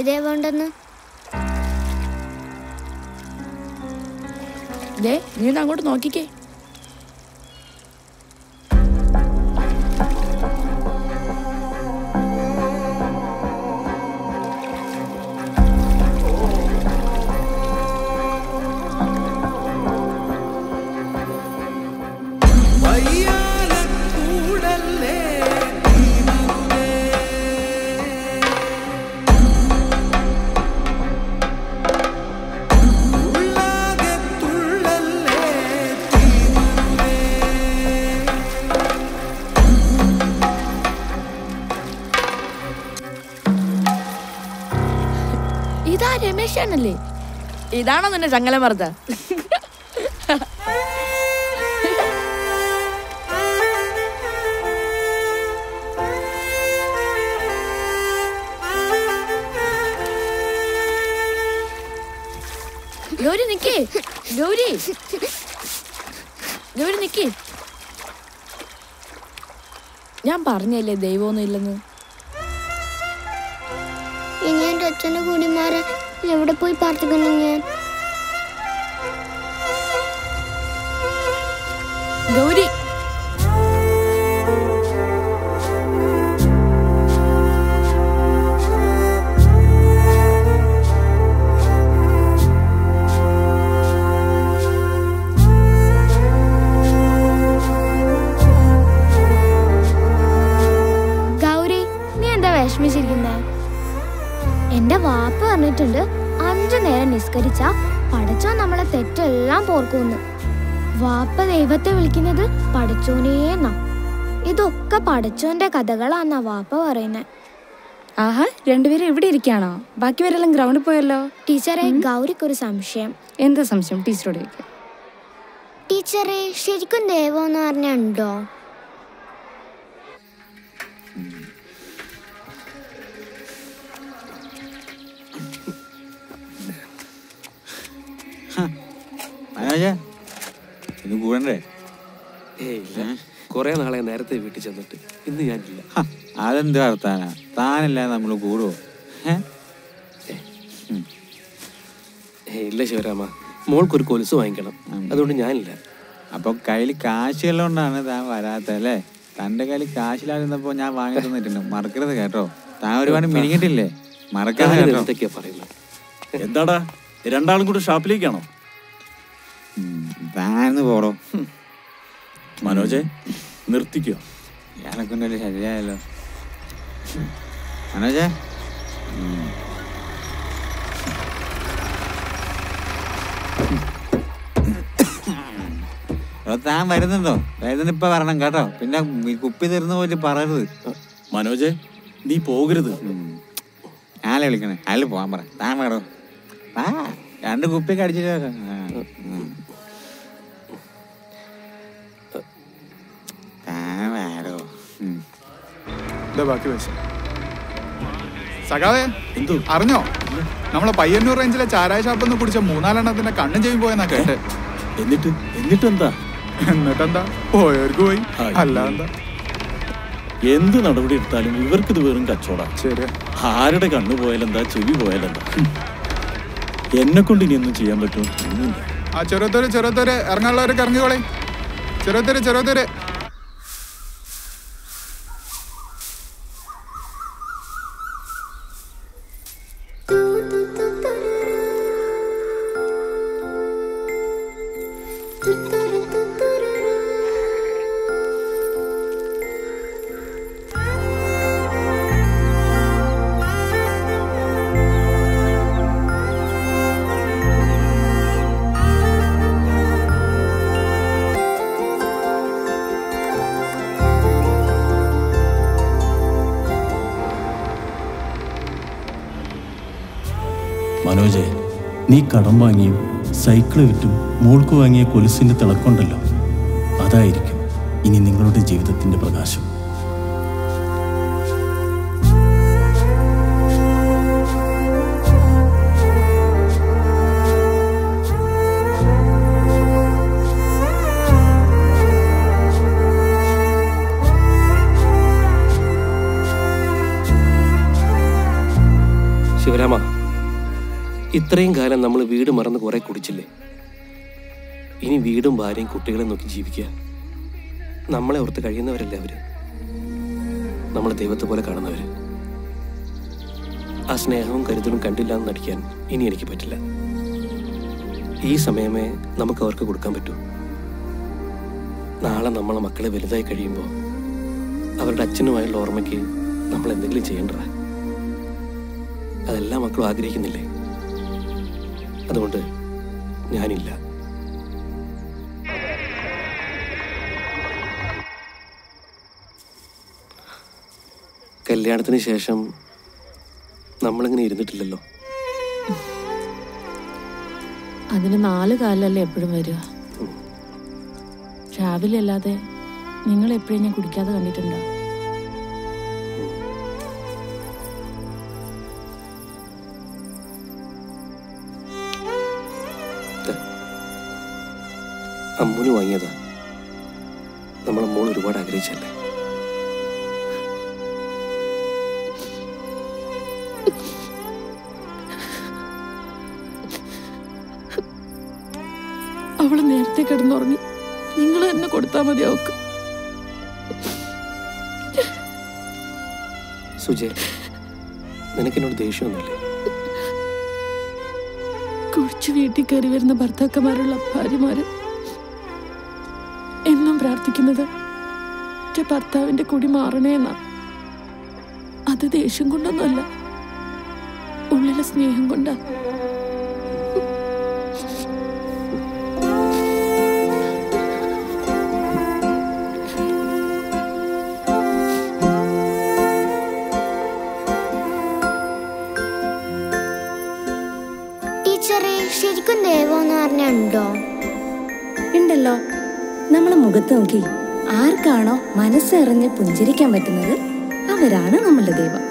വിശ്വാസമായില്ലേ ദേവുണ്ടെന്ന് ദേ നീ അങ്ങോട്ട് നോക്കിക്കേ. രമേശാണല്ലേ ഇതാണോ നിന്റെ ചങ്ങലമർദ്ദ ഗൗരി നിക്കേ. ഗൗരി. ഗൗരി നിക്കേ. ഞാൻ പറഞ്ഞല്ലേ ദൈവമൊന്നും ഇല്ലെന്ന്? എവിടെ പോയി പടച്ചോനേന്നാ ഇതൊക്കെ പടച്ചോന്റെ കഥകളാന്നാ വാപ്പ പറയുന്നേ. ആഹാ രണ്ടുപേരും ഇവിടെ ഇരിക്കാണോ? ബാക്കി പേരെല്ലാം ഗ്രൗണ്ടിൽ പോയല്ലോ? ടീച്ചറെ ഗൗരിക്ക് ഒരു സംശയം. എന്താ സംശയം? ടീച്ചറോട് ടീച്ചറെ ശരിക്കും ദേവോ എന്ന് പറഞ്ഞുണ്ടോ ഇത് കൂടണ്ടേ? കുറെ നാളെ നേരത്തെ വീട്ടിൽ ചെന്നിട്ട് ഇന്ന് ഞാനില്ല അതെന്ത് വർത്താനാ? താനല്ല നമ്മൾ കൂടുവോ? ഇല്ല ശിവരാമ. മോൾക്കൊരു കൊലുസ് വാങ്ങിക്കണം. അതുകൊണ്ട് ഞാനില്ല. അപ്പൊ കയ്യിൽ കാശുള്ളതുകൊണ്ടാണ് താൻ വരാത്തല്ലേ തന്റെ കയ്യിൽ കാശിലായിരുന്നപ്പോ ഞാൻ വാങ്ങി തന്നിട്ടുണ്ട്. മറക്കരുത് കേട്ടോ. താൻ ഒരുപാട് മിനിങ്ങിട്ടില്ലേ മറക്കാതെ കേട്ടോ. പറയുന്നത് എന്താടാ? രണ്ടാളും കൂടി ഷാപ്പിലേക്കാണോ താന്ന് പോടോ. മനോജെ നിർത്തിക്കോ. ഞാനൊക്കെ ശരിയായല്ലോ. മനോജേ? താൻ വരുന്നുണ്ടോ? വേദന ഇപ്പൊ വരണം കേട്ടോ. പിന്നെ കുപ്പി തരുന്ന പോലെ പറയരുത്. മനോജെ നീ പോകരുത്. ആളെ വിളിക്കണേ. അയാൾ പോവാൻ പറ. താൻ വേണോ? ആ രണ്ട് കുപ്പി കടിച്ചിട്ട് ബാക്കി പൈസ? സഖാവേ അറിഞ്ഞോ? നമ്മളെ പയ്യന്നൂർ റേഞ്ചിലെ ചാരായ ഷാപ്പിൽ നിന്ന് കുടിച്ച മൂന്നാലെണ്ണത്തിന്റെ കണ്ണും ചെയ്യും പോയെന്നാ കേട്ടെ. എന്നിട്ട്? എന്നിട്ട് എന്താ എന്നിട്ടെന്താ? പോയവർക്ക് പോയി. അല്ല എന്താ എന്ത് നടപടി എടുത്താലും ഇവർക്ക് ഇത് വെറും കച്ചവടാ. ശരി ആരുടെ കണ്ണു പോയാലെന്താ ചെവി പോയാലെന്താ? എന്നെ കൊണ്ട് ഇനി ഒന്നും ചെയ്യാൻ പറ്റുമോ? ആ ചെറുത്തൊരു ചെറുത്തൊരു ഇറങ്ങാനുള്ളവരൊക്കെ ഇറങ്ങിക്കോളെ. ചെറുത്തൊരു ചെറുത്തൂര് മനോജെ നീ കടം വാങ്ങിയും സൈക്കിൾ വിറ്റും മോൾക്ക് വാങ്ങിയ കൊലുസിന്റെ തിളക്കുണ്ടല്ലോ. അതായിരിക്കും ഇനി നിങ്ങളുടെ ജീവിതത്തിന്റെ പ്രകാശം. ശിവരാമ ഇത്രയും കാലം നമ്മൾ വീട് മറന്ന് കുറെ കുടിച്ചില്ലേ? ഇനി വീടും ഭാര്യയും കുട്ടികളെ നോക്കി ജീവിക്കുക. നമ്മളെ ഓർത്ത് കഴിയുന്നവരല്ലേ അവർ? നമ്മളെ ദൈവത്തെ പോലെ കാണുന്നവര്. ആ സ്നേഹവും കരുതലും കണ്ടില്ല എന്ന് നടിക്കാൻ ഇനി എനിക്ക് പറ്റില്ല. ഈ സമയമേ നമുക്ക് അവർക്ക് കൊടുക്കാൻ പറ്റൂ. നാളെ നമ്മളെ മക്കളെ വലുതായി കഴിയുമ്പോൾ അവരുടെ അച്ഛനുമായുള്ള ഓർമ്മയ്ക്ക് നമ്മൾ എന്തെങ്കിലും ചെയ്യേണ്ടതാ? അതെല്ലാ മക്കളും ആഗ്രഹിക്കുന്നില്ലേ? അതുകൊണ്ട് ഞാനില്ല. കല്യാണത്തിന് ശേഷം നമ്മളിങ്ങനെ ഇരുന്നിട്ടില്ലല്ലോ. അതിന് നാല് കാലല്ലേ എപ്പോഴും വരിക? രാവിലെ അല്ലാതെ നിങ്ങൾ എപ്പോഴും ഞാൻ കുടിക്കാതെ കണ്ടിട്ടുണ്ടോ? വാങ്ങിയതാ. നമ്മളെ മോൾ ഒരുപാട് ആഗ്രഹിച്ചല്ലേ? അവൾ നേരത്തെ കിടന്നുറങ്ങി. നിങ്ങൾ തന്നെ കൊടുത്താ മതി അവക്ക്. സുജയ് നിനക്കെന്നോട് ദേഷ്യമൊന്നുമില്ല. കുഴിച്ച് വീട്ടിൽ കയറി വരുന്ന ഭർത്താക്കന്മാരുള്ള ഭാര്യമാര് പ്രാർത്ഥിക്കുന്നത്. എന്റെ ഭർത്താവിന്റെ കുടി മാറണേന്നാ. അത് ദേഷ്യം കൊണ്ടൊന്നുമല്ല. ഉള്ളിലെ സ്നേഹം കൊണ്ടാ. മുഖത്ത് നോക്കി. ആർക്കാണോ മനസ്സറിഞ്ഞ് പുഞ്ചിരിക്കാൻ പറ്റുന്നത്? അവരാണ് നമ്മളുടെ ദൈവം.